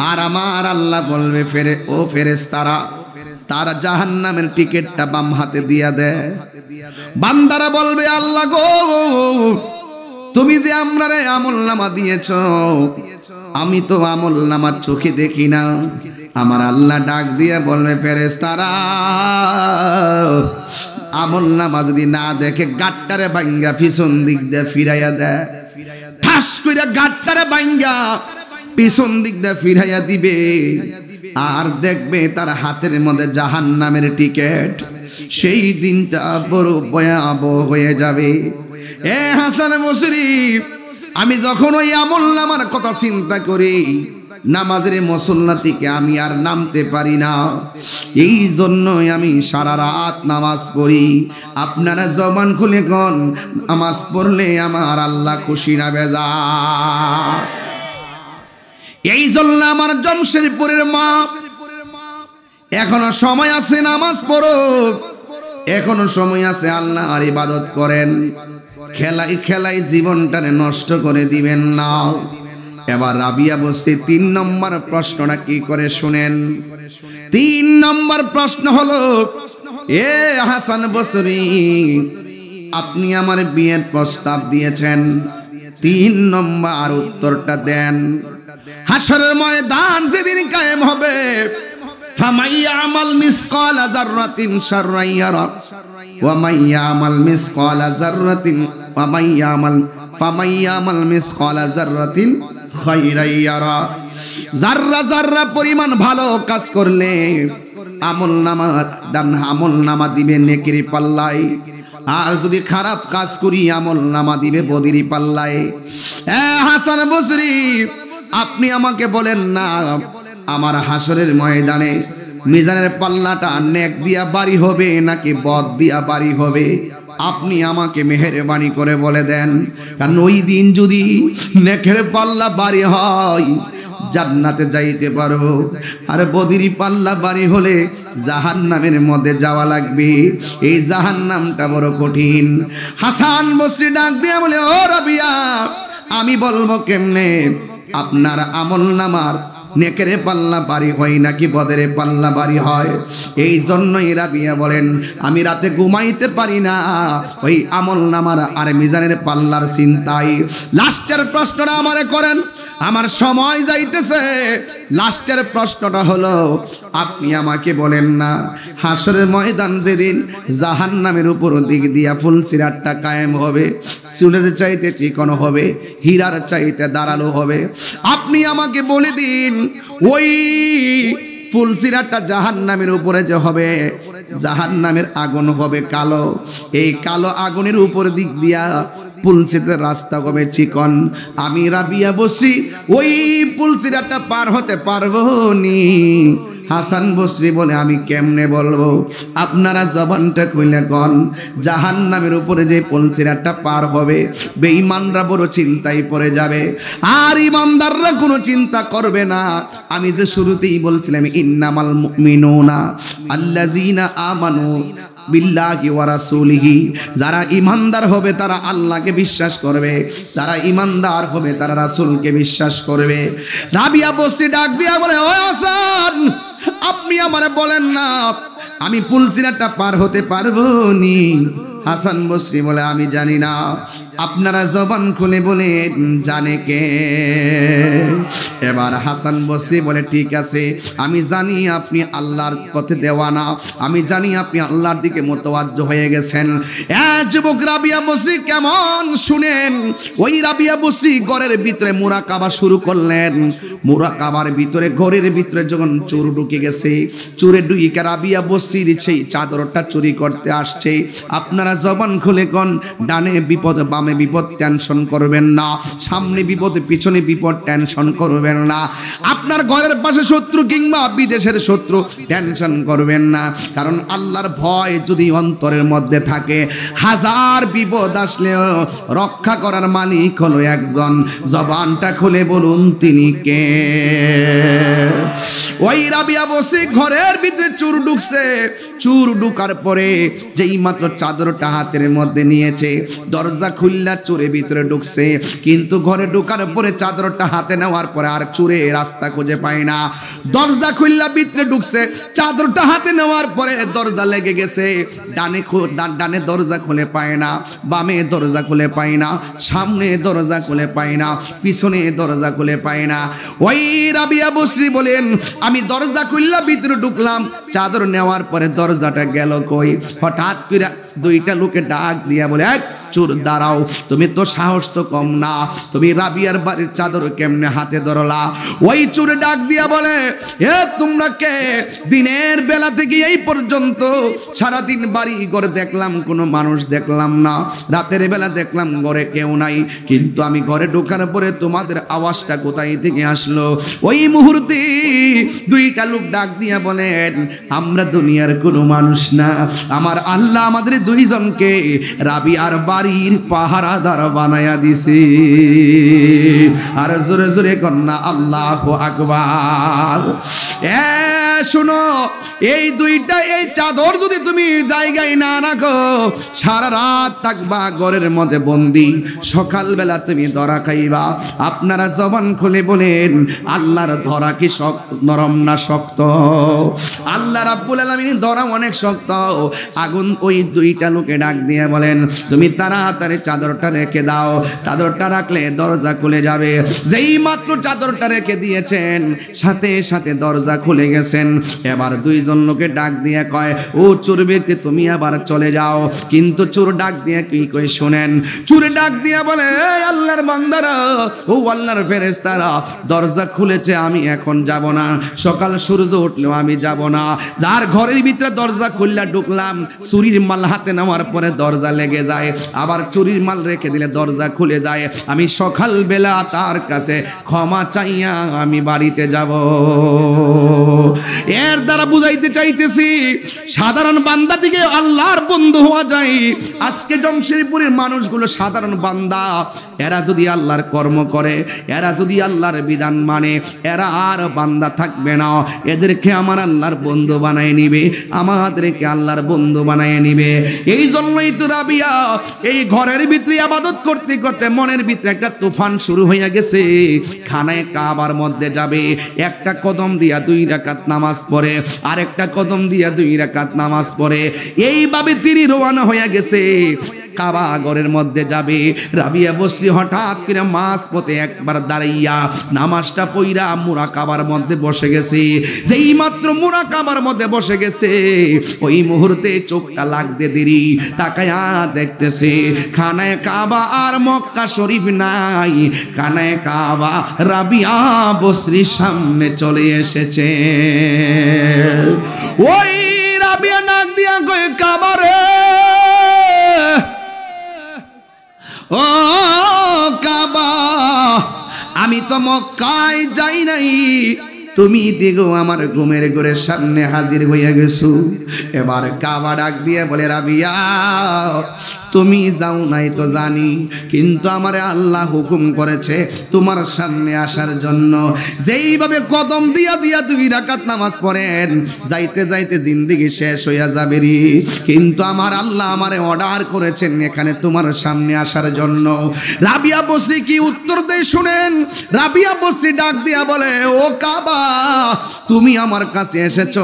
আর আমার আল্লাহ বলবে, ফেরে, ও ফেরেস তারা তারা জাহান নামের টিকিটটা বাম হাতে দিয়া দেয় বান্দারা বলবে, আল্লাহ গো তুমি যে আমরা রে আমল নামা দিয়েছ, আমি তো আমল নামার চোখে দেখি না। আমার আল্লাহ ডাক দিয়ে বলবে ফেরেস তারা আমল নামা যদি না দেখে, গাট্টারে বাঙ্গা পিছন দিক দিয়ে ফিরাইয়া দেয় ঠাস কইরা গাট্টারে বাঙ্গা পিছন দিক দিয়ে ফিরাইয়া দিবে। আর দেখবে তার হাতের মধ্যে জাহান নামের টিকেট। সেই দিনটা বড় ভয়াবহ হয়ে যাবে। হাসান আমি যখন ওই আমল নামার কথা চিন্তা করি, নামাজের মুসল্লা থেকে আমি আর নামতে পারি না। এই জন্যই আমি সারা রাত নামাজ পড়ি। আপনারা জবান খুলে কন, নামাজ পড়লে আমার আল্লাহ খুশি না বেজা। এই জন্য আমার জমশেরপুরের মা, এখনও সময় আছে নামাজ পড়ো এখনও সময় আছে আল্লাহ আর ইবাদত করেন। খেলাই খেলাই জীবনটারে নষ্ট করে দিবেন না। এবার রাবিয়া বসতে তিন নম্বর প্রশ্নটা কি করে শুনেন? তিন নম্বর প্রশ্ন হলো, এ হাসান বসরি, আপনি আমার বিয়ের প্রস্তাব দিয়েছেন। তিন নম্বর উত্তরটা দেন। হাসরের ময়দান যেদিন কায়েম হবে ফামাইয়া আমাল আমাল আমাল ফামাইয়া আমাল পরিমাণ ভালো কাজ করলে আমল নামা ডান আমল নামা দিবে নেকির পাল্লায়। আর যদি খারাপ কাজ করি, আমল নামা দিবে বদিরি পাল্লায়। হাসান বসরি, আপনি আমাকে বলেন না আমার হাসরের ময়দানে মিজানের পাল্লাটা নেক দিয়া বাড়ি হবে নাকি বদ দিয়া বাড়ি হবে? আপনি আমাকে মেহেরবানি করে বলে দেন, কারণ ওই দিন যদি নেকের পাল্লা বাড়ি হয়, জান্নাতে যাইতে পারো। আর বদিরি পাল্লা বাড়ি হলে জাহান নামের মধ্যে যাওয়া লাগবে। এই জাহান নামটা বড় কঠিন। হাসান বসরি ডাক দিয়ে বলে, ও রবিয়া, আমি বলব কেমনে? আপনার আমল নামার নেকেরে পাল্লা বাড়ি হয় নাকি বদেরে পাল্লা বাড়ি হয়? এই জন্যই রাবিয়া বলেন, আমি রাতে ঘুমাইতে পারি না। ওই আমল নামার আর মিজানের পাল্লার চিন্তাই। লাস্টের প্রশ্নটা আমারে করেন আমার সময় যাইতেছে। লাস্টের প্রশ্নটা হলো, আপনি আমাকে বলেন না, হাসরের ময়দান যেদিন জাহান নামের উপর দিক দিয়া ফুল সিরাটটা কায়েম হবে, চুলের চাইতে চিকন হবে, হীরার চাইতে দাঁড়াল হবে। আপনি আমাকে বলে দিন, ওই ফুল ফুলসিরাটা জাহান নামের উপরে যে হবে জাহান নামের আগুন হবে কালো। এই কালো আগুনের উপর দিক দিয়া পুলসিরার রাস্তা হবে চিকন। আমি রাবিয়া বসি ওই পুলসিরাটা পার হতে পারব নি। হাসান বসরি বলে, আমি কেমনে বলব? আপনারা জবানটা কইলে কন। জাহান নামের উপরে যে পলসিরাটা পার হবে, বেঈমানরা বড় চিন্তায় পড়ে যাবে। আর ইমানদাররা কোনো চিন্তা করবে না। আমি যে শুরুতেই বলছিলাম, ইন্নামাল মুমিনুনা আল্লাযিনা আমানু বিল্লাহি ওয়া রাসূলিহি। যারা ইমানদার হবে, তারা আল্লাহকে বিশ্বাস করবে। যারা ইমানদার হবে, তারা রাসূলকে বিশ্বাস করবে। রাবিয়া বস্তি ডাক দিয়া বলে ও হাসান, আপনি আমারে বলেন না, আমি পুলচিনাটা পার হতে পারব নি? হাসান বসরি বলে, আমি জানি না। আপনারা জবান খুলে বলে, জানে কে? এবার হাসান বসরি বলে, ঠিক আছে, আমি জানি আপনি আল্লাহর পথে দেওয়ানা। আমি জানি আপনি আল্লাহর দিকে মোতওয়াজ্জ হয়ে গেছেন। যুবক রাবিয়া বসরি কেমন শুনেন? ওই রাবিয়া বসরি ঘরের ভিতরে মুরাকাবা শুরু করলেন। মুরাকাবার ভিতরে, ঘরের ভিতরে যখন চোর ঢুকে গেছে, চোরে ঢুকে রাবিয়া বসরির সেই চাদরটা চুরি করতে আসছে। আপনারা জবান খুলে কন, ডানে বিপদ বামে বিপদ টেনশন করবেন না। সামনে বিপদ, পিছনে বিপদ টেনশন করবেন না। আপনার ঘরের পাশে শত্রু কিংবা বিদেশের শত্রু টেনশন করবেন না। কারণ আল্লাহর ভয় যদি অন্তরের মধ্যে থাকে, হাজার বিপদ আসলেও রক্ষা করার মালিক হলো একজন। জবানটা খুলে বলুন, তিনি কে? ওই রাবিয়া বসে ঘরের ভিতরে চুর ঢুকছে। চুর ঢুকার পরে যেই মাত্র চাদরটা হাতের মধ্যে নিয়েছে, দরজা খুললা চোরে ভিতরে ঢুকছে। কিন্তু ঘরে ঢুকার পরে চাদরটা হাতে নেওয়ার পরে আর চুরে রাস্তা খুঁজে পায় না। দরজা খুললা, ভিতরে ঢুকছে। চাদরটা হাতে নেওয়ার পরে দরজা লেগে গেছে। ডানে ডানে দরজা খুলে পায় না, বামে দরজা খুলে পায় না, সামনে দরজা খুলে পায় না, পিছনে দরজা খুলে পায় না। ওই রাবিয়া বসরি বলেন, আমি দরজা খুললা, ভিতরে ঢুকলাম। চাদর নেওয়ার পরে দরজাটা গেল কই? হঠাৎ করে দুইটা লোকে ডাক দিয়া বলে, এক চোর, দাঁড়াও। তুমি তো সাহস তো কম না। তুমি রাবিয়ার বাড়ির চাদর কেমনে হাতে ধরলা? ওই চোর ডাক দিয়া বলে, এ, তোমরা কে? দিনের বেলা থেকে এই পর্যন্ত সারাদিন বাড়ি ঘরে দেখলাম, কোনো মানুষ দেখলাম না। রাতের বেলা দেখলাম ঘরে কেউ নাই। কিন্তু আমি ঘরে ঢোকার পরে তোমাদের আওয়াজটা কোথায় থেকে আসলো? ওই মুহূর্তে দুইটা লোক ডাক দিয়া বলেন, আমরা দুনিয়ার কোনো মানুষ না। আমার আল্লাহ আমাদের দুইজনকে রাবিয়ার বাড়ির পাহারাদার বানায়া দিছে। আর জোরে জোরে কন্যা, আল্লাহ আকবার। শুনো, এই দুইটা, এই চাদর যদি তুমি জায়গায় না রাখো, সারা রাত থাকবা ঘরের মধ্যে বন্দি। সকালবেলা তুমি ধরা খাইবা। আপনারা জবান খুলে বলেন, আল্লাহর ধরা কি শক্ত, নরম না শক্ত? আল্লাহ রাব্বুল আলামিন ধরা অনেক শক্ত। আগুন ওই দুইটা লোকে ডাক দিয়ে বলেন, তুমি তাড়াতাড়ি চাদরটা রেখে দাও। চাদরটা রাখলে দরজা খুলে যাবে। যেই মাত্র চাদরটা রেখে দিয়েছেন, সাথে সাথে দরজা খুলে গেছেন। এবার দুইজন লোকে ডাক দিয়ে কয়, ও চোর ব্যক্তি, তুমি আবার চলে যাও। কিন্তু চোর ডাক দিয়ে কি কই শুনেন? চোরে ডাক দিয়ে বলে "এই আল্লাহর বান্দারা, ও আল্লাহর ফেরেশতারা, দরজা খুলেছে, আমি এখন যাব না। সকাল সূর্য উঠলেও আমি যাব না। যার ঘরের ভিতরে দরজা খুললা ঢুকলাম, চুরির মাল হাতে নেওয়ার পরে দরজা লেগে যায়। আবার চুরির মাল রেখে দিলে দরজা খুলে যায়। আমি সকাল বেলা তার কাছে ক্ষমা চাইয়া আমি বাড়িতে যাব। এর দ্বারা বুঝাইতে চাইতেছি, সাধারণ বান্দা থেকে আল্লাহর বন্ধু হওয়া যায়। আজকে জমশেরপুরের মানুষগুলো সাধারণ বান্দা। এরা যদি আল্লাহর কর্ম করে, এরা যদি আল্লাহর বিধান মানে এরা আর বান্দা থাকবে না। এদেরকে আমার আল্লাহর বন্ধু বানায় নিবে, আমাদেরকে আল্লাহর বন্ধু বানায় নিবে। এই জন্যই তো রাবিয়া এই ঘরের ভিতরে আবাদত করতে করতে মনের ভিতরে একটা তুফান শুরু হইয়া গেছে। খানায় কাবার মধ্যে যাবে, একটা কদম দিয়া দুই রাকাত নামাজ পড়ে, আরেকটা কদম দিয়া দুই রাকাত নামাজ পড়ে। এইভাবে তিনি রোয়ানা হইয়া গেছে। কাবা ঘরের মধ্যে যাবে, রাবিয়া বসরি হঠাৎ করে মাছ পথে একবার দাঁড়াইয়া নামাজটা পইরা মুরা কাবার মধ্যে বসে গেছে। যেই মাত্র মুরা কাবার মধ্যে বসে গেছে, ওই মুহূর্তে চোখটা লাগতে দেরি, তাকায়া দেখতেছে খানায় কাবা আর মক্কা শরীফ নাই। খানায় কাবা রাবিয়া বসরির সামনে চলে এসেছে। ওই রাবিয়া নাক দিয়া কয়ে কাবারে ও কাবা, আমি তো মক্কায় যাই নাই। তুমি দিগো আমার ঘুমের ঘরের সামনে হাজির হইয়া গেছো। এবার কাবা ডাক দিয়ে বলে, রাবিয়া তুমি যাও নাই তো জানি, কিন্তু আমারে আল্লাহ হুকুম করেছে তোমার সামনে আসার জন্য। যেইভাবে কদম দিয়া দিয়া দুই রাকাত নামাজ পড়েন, যাইতে যাইতে জিন্দিগি শেষ হইয়া যাবে কিন্তু আমার আল্লাহ আমারে অর্ডার করেছেন এখানে তোমার সামনে আসার জন্য। রাবিয়া বসরি কি উত্তর দেয় শুনেন? রাবিয়া বসরি ডাক দিয়া বলে, ও কাবা, তুমি আমার কাছে এসেছ।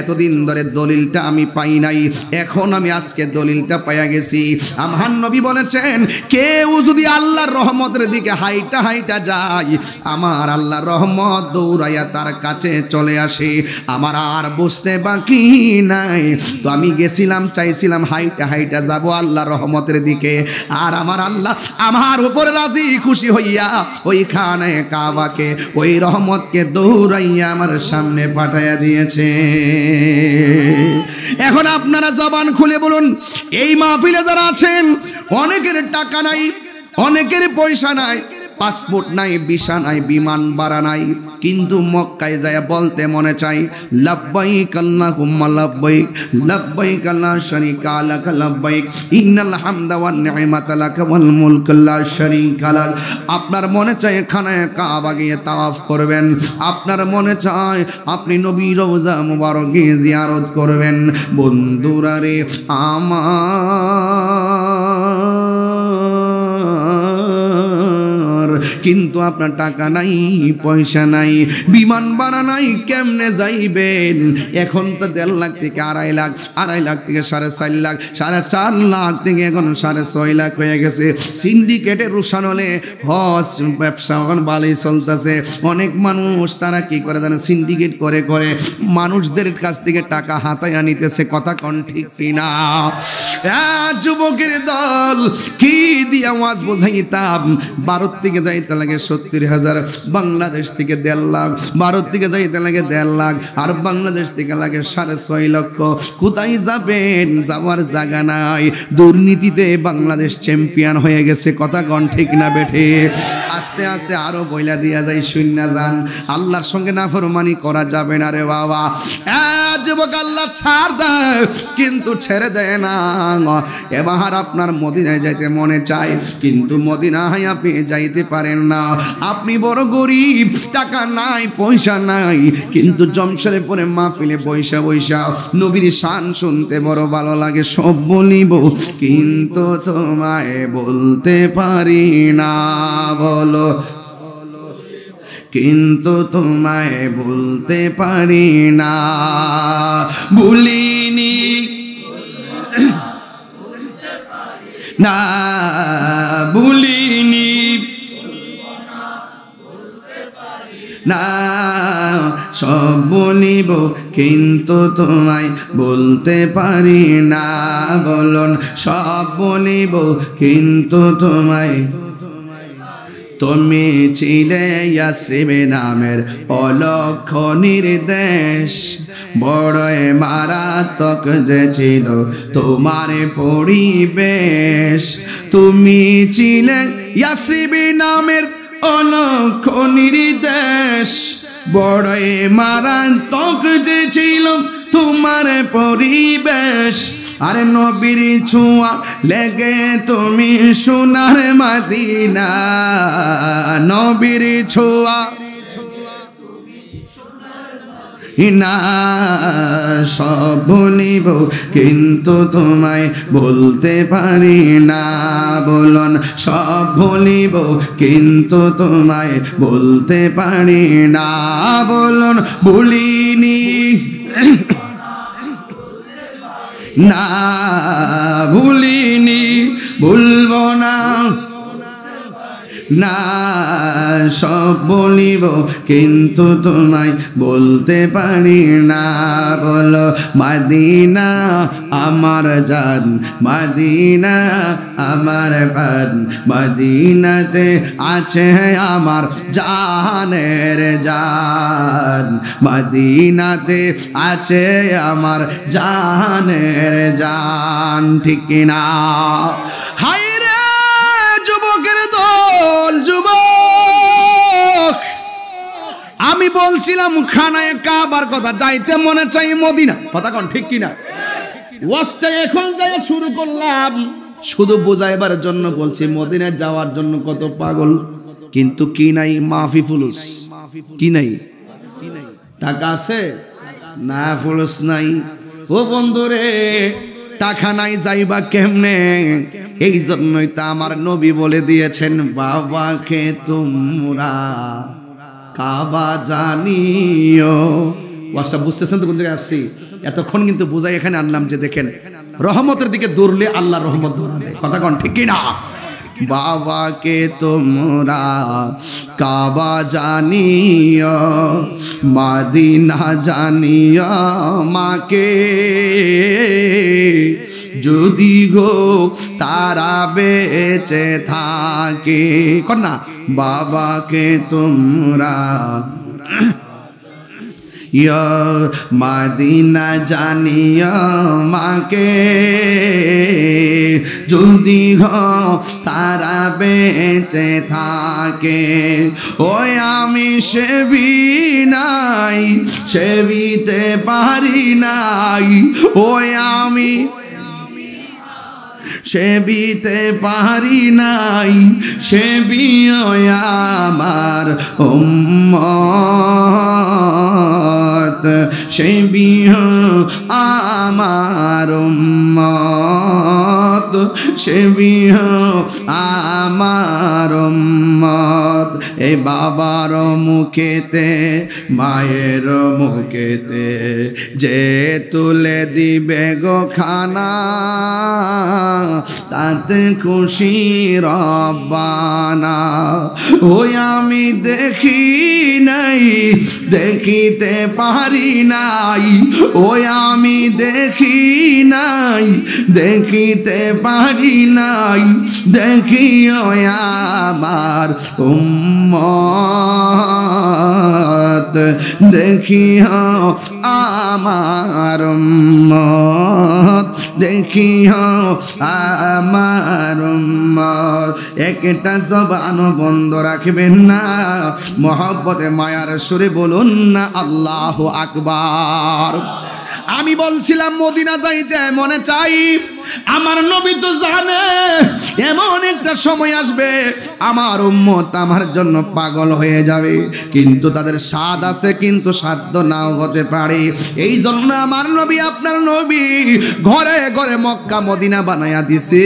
এতদিন ধরে দলিলটা আমি পাই নাই, এখন আমি আজকে দলিলটা পাইয়া গেছি। আমার নবী বলেছেন, কেউ যদি আল্লাহর রহমতের দিকে হাইটা হাইটা যায়, আমার আল্লাহর রহমত দৌড়াইয়া তার কাছে চলে আসে, আমার আর বুঝতে বাকি নাই। তো আমি গেছিলাম, চাইছিলাম হাইটা হাইটা যাব আল্লাহর রহমতের দিকে, আর আমার আল্লাহ আমার উপর রাজি, খুশি হইয়া ওইখানে কাবাকে, ওই রহমতকে দৌড়াইয়া আমার সামনে পাঠাইয়া দিয়েছে। এখন আপনারা জবান খুলে বলুন, এই মাহফিলে যারা আছেন অনেকের টাকা নাই অনেকের পয়সা নাই। পাসপোর্ট নাই, ভিসা নাই, বিমান ভাড়া নাই। কিন্তু মক্কায় যায় বলতে মনে চাই লাব্বাইক আল্লাহুম্মা লাব্বাইক লাব্বাইক লা শারীকা লাক, লাব্বাইক ইন্নাল হামদা ওয়ান নি'মাতা লাক ওয়াল মুলক লা শারীকা লাক আপনার মনে চায় খানায় কাবা গিয়ে তাওয়াফ করবেন। আপনার মনে চায় আপনি নবী রওজা মুবারক জিয়ারত করবেন। বন্ধুরা রে, আমার কিন্তু আপনার টাকা নাই, পয়সা নাই, বিমান ভাড়া নাই, কেমনে যাইবেন? এখন তো দেড় লাখ থেকে আড়াই লাখ আড়াই লাখ থেকে সাড়ে চার লাখ, সাড়ে চার লাখ থেকে এখন সাড়ে ছয় লাখ হয়ে গেছে। সিন্ডিকেটে রুশান হলে, হস, ব্যবসা এখন ভালোই চলতেছে। অনেক মানুষ তারা কি করে জানে সিন্ডিকেট করে করে। মানুষদের কাছ থেকে টাকা হাতায় আনিতেছে, কথা কন ঠিক কিনা? যুবকের দল, কি দিয়ে আওয়াজ বোঝাইতাম? ভারত থেকে যাইতে লাগে সত্তর হাজার, বাংলাদেশ থেকে দেড় লাখ, ভারত থেকে যাইতে লাগে দেড় লাখ, আর বাংলাদেশ থেকে লাগে সাড়ে ছয় লক্ষ। কোথায় যাবেন? যাওয়ার জায়গা নাই। দুর্নীতিতে বাংলাদেশ চ্যাম্পিয়ন হয়ে গেছে। কথা কন ঠিক না বেঠে। আস্তে আস্তে আরও বইলা দিয়া যায় শূন্য যান। আল্লাহর সঙ্গে নাফরমানি করা যাবে না রে বাবা। যুবক আল্লাহ ছাড় দেয়, কিন্তু ছেড়ে দেয় না এবার আপনার মদিনায় যাইতে মনে চায়, কিন্তু মদিনায় আপনি যাইতে পারেন না। আপনি বড় গরিব, টাকা নাই, পয়সা নাই, কিন্তু জমশের পরে মাহফিলে পয়সা পয়সা নবীর শান শুনতে বড় ভালো লাগে, সব বলিব, কিন্তু তোমায় বলতে পারি না, বলো কিন্তু তোমায় বলতে পারি না। ভুলিনি। না ভুলিনি। না, সব বলিব কিন্তু তোমায় বলতে পারি না। বলন, সব বলিব কিন্তু তোমায় তুমি ছিলে ইয়াসিবে নামের অলক্ষ নির্দেশ। বড় মারাত্মক যে ছিল তোমার পরিবেশ। তুমি ছিলে ইয়াসিবে নামের অলক্ষ নির্দেশ। বড় মারাত্মক যে ছিল তোমার পরিবেশ। আরে নবীর ছোঁয়া লেগে তুমি সোনার মাদিনা। নবীর ছোঁয়া। না, সব বলিব কিন্তু তোমায় বলতে পারি না। বলন, সব বলিব কিন্তু তোমায় বলতে পারি না। বলন বলিনি না ভুলিনি ভুলব না। না, সব বলিব, কিন্তু তোমায় বলতে পারি না। বলো, মাদিনা আমার জান, মাদিনা আমার পান মদিনাতে আছে আমার জানের জান, মদিনাতে আছে আমার জানের জান। ঠিক না হাই দল যুবক। আমি বলছিলাম, খানায় কাবার কথা, যাইতে মনে চাই মদিনা। কথা কন, ঠিক কিনা? এখন যাই শুরু করলাম। শুধু বোঝাইবার জন্য বলছি, মদিনায় যাওয়ার জন্য কত পাগল, কিন্তু কি নাই মাফি ফুলুস? কি নাই? টাকা আছে? না ফুলুস নাই। ও বন্ধুরে, টাকা নাই যাইবা কেমনে? এই জন্যই তা আমার নবী বলে দিয়েছেন, বাবাকে তোমরা কাবা জানিও। ওয়াজটা বুঝতেছেন তো কোন জায়গায় আসছি? এতক্ষণ কিন্তু বুঝাই এখানে আনলাম যে দেখেন, রহমতের দিকে দৌড়লে আল্লাহ রহমত দৌড়া দেয়। কথা কন, ঠিক না বাবাকে তোমরা কাবা জানিও, মাদিনা জানিও মাকে। যদি গো তারা বেঁচে থাকে, কন্যা, বাবাকে তোমরা ইয় মাদিনা জানিয়া মাকে। যদি ঘ তারা বেঁচে থাকে, ওই আমি সেবি নাই, সেবিতে পারি নাই, ওই আমি সেবিতে পারি নাই সেবি আমার উম্মত সেবি আমার উম্মত। সেবি আমার উম্মত। এ বাবার মুখেতে, মায়ের মুখেতে যে তুলে দিবে গো খানা, তাতে খুশি রব্বানা। ওই আমি দেখি নাই দেখিতে পারি নাই ওই আমি দেখি নাই, দেখিতে পারি নাই দেখি আমার উম্মত দেখি আমার উম্মত দেখি আমার একটা জবানও বন্ধ রাখবেন না, মহব্বতে মায়ার সুরে বলুন আল্লাহ আকবার। আমি বলছিলাম, মদিনা যাইতে মনে চাই। আমার নবী তো জানে, এমন একটা সময় আসবে, আমার উম্মত আমার জন্য পাগল হয়ে যাবে। কিন্তু তাদের স্বাদ আছে, কিন্তু সাধ্য নাও হতে পারে। এই জন্য আমার নবী আপনার নবী ঘরে ঘরে মক্কা, মদিনা বানায়া দিছে।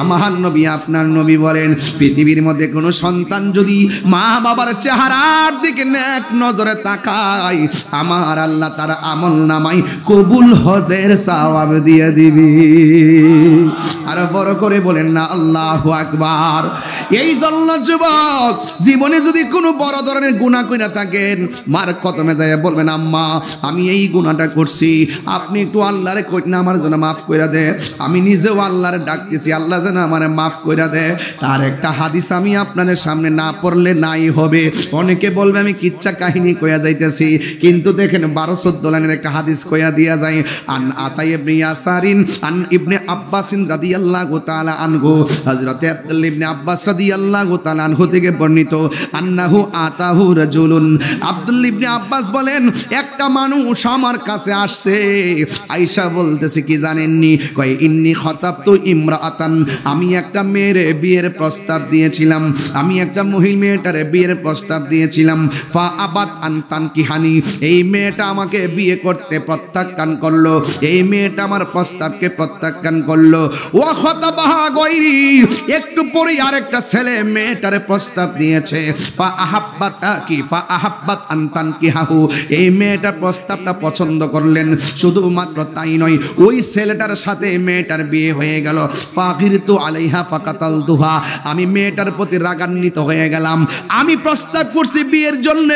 আমার নবী, আপনার নবী বলেন, পৃথিবীর মধ্যে কোনো সন্তান যদি মা বাবার চেহারার দিকে নেক নজরে তাকায়, আমার আল্লাহ তার আমল নামাই কবুল হজের সওয়াব দিয়ে দিবি। আর বড় করে বলেন না, আল্লাহ আকবার। এই জন্য যুবক, জীবনে যদি কোনো বড় ধরনের গুণা করে থাকেন, মার কদমে যায় বলবেন, আম্মা, আমি এই গুণাটা করছি। আপনি একটু আল্লাহরে কই না, আমার জন্য মাফ করে দে। আমি নিজেও আল্লাহরে ডাকতেছি। আল্লাহ যেন আমার মাফ করে দে। তার একটা হাদিস আমি আপনাদের সামনে না পড়লে নাই হবে। অনেকে বলবে, আমি কিচ্ছা কাহিনী কইয়া যাইতেছি। কিন্তু দেখেন, বারো চোদ্দ লাইনের একটা হাদিস কইয়া দিয়া যায়। আন আতাই ইবনে ইয়াসারিন, আন ইবনে আব্বাসিন রাদিয়াল্লাহু তাআলা আনহু, হযরত আব্দুল্লাহ ইবনে আব্বাস রাদিয়াল্লাহু তাআলা আনহু থেকে বর্ণিত, আন্নাহু আতাহু রাজুলুন। আব্দুল্লাহ ইবনে আব্বাস বলেন একটা মানুষ আমার কাছে আসছে। আয়েশা বলতেছে, কি জানেননি? কয়, ইন্নি খতাবতু ইমরাআতান। আমি একটা মেয়ের বিয়ের প্রস্তাব দিয়েছিলাম। আমি একটা মহিলা মেয়েটারে বিয়ের প্রস্তাব দিয়েছিলাম। ফা আবাদ আনতান কিহানি এই মেয়েটা আমাকে বিয়ে করতে প্রত্যাখ্যান করল। এই মেয়েটা আমার প্রস্তাবকে প্রত্যাখ্যান করল। ও খতাবাহা গৈরি একটু পরে আরেকটা ছেলে মেয়েটারে প্রস্তাব দিয়েছে। ফা আহাব্বাত কি? ফা আহাব্বাত আনতান কিহাহু এই মেয়েটার প্রস্তাবটা পছন্দ করলেন। শুধুমাত্র তাই নয়, ওই ছেলেটার সাথে মেয়েটার বিয়ে হয়ে গেল। ফাকিরতু আলাইহা ফাকাতাল দুহা। আমি মেয়েটার প্রতি রাগান্বিত হয়ে গেলাম। আমি প্রস্তাব করছি বিয়ের জন্য।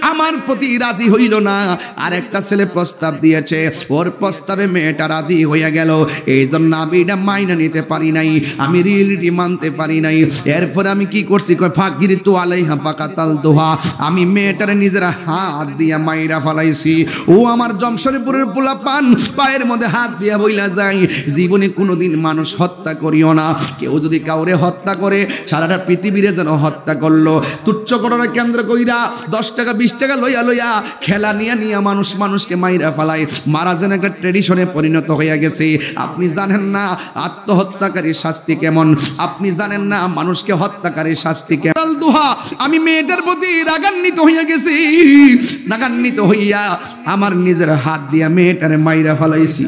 আমার প্রতি রাজি হইল না। আর একটা ছেলে প্রস্তাব দিয়েছে। ওর প্রস্তাবে মেয়েটা রাজি হয়ে গেল। এই জন্য আমি এটা মাইনা নিতে পারি নাই। আমি রিয়েলিটি মানতে পারি নাই। এরপর আমি কি করছি? ফাকির তু আলাইহা ফাকাতাল দোহা। আমি মেয়েটার নিজের হাত দিয়া মাইরা ফালাইছি। ও আমার জমশরীপুরের পোলা পান পায়ের মধ্যে হাত দিয়া বইলা যায়, জীবনে কোনোদিন মানুষ হত্যা করিও না। কেউ যদি কাউরে হত্যা করে, সারাটা পৃথিবীরে যেন হত্যা করল। তুচ্ছ ঘটনা কেন্দ্র কইরা দশ টাকা, বিশ টাকা লইয়া লইয়া খেলা নিয়ে নিয়ে মানুষ মানুষকে মাইরা ফালায়। মারা যেন একটা ট্রেডিশনে পরিণত হইয়া গেছে। আপনি জানেন না আত্মহত্যাকারীর শাস্তি কেমন? আপনি জানেন না মানুষকে হত্যাকারীর শাস্তি কেমন? দুহা, আমি মেয়েটার প্রতি রাগান্বিত হইয়া গেছি। রাগান্বিত হইয়া আমার নিজের হাত দিয়া মেয়েটারে মাইরা ফালাইছি।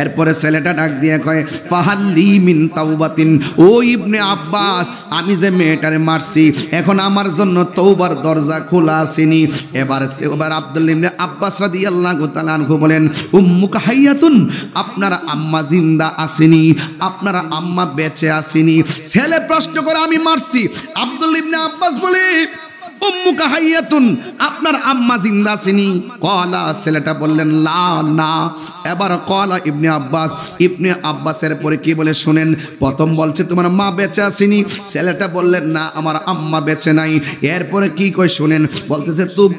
এরপরে ছেলেটা ডাক দিয়ে কয়, ফাহাল্লি মিন তাওবাতিন। ও ইবনে আব্বাস, আমি যে মেয়েটারে মারছি, এখন আমার জন্য তৌবার দরজা খোলা আসেনি। এবার এবার আব্দুল ইবনে আব্বাস রাদিয়াল্লাহু তাআলা আনহু বলেন, উম্মুকা হাইয়াতুন, আপনার আম্মা জিন্দা আসেনি, আপনার আম্মা বেঁচে আসেনি। ছেলে প্রশ্ন করে আমি মারছি। আব্দুল ইবনে আব্বাস বলে উম্মুকা হাইয়াতুন আপনার আম্মা জিন্দা কলা, ছেলেটা বললেন, লা, না। এবার কলা ইবনে আব্বাস, ইবনে আব্বাসের পরে কি বলে শুনেন, প্রথম বলছে, তোমার মা বেঁচে আসেনি ছেলেটা বললেন, না, আমার আম্মা বেঁচে নাই। এরপরে কি শুনেন, বলতেছে, তুব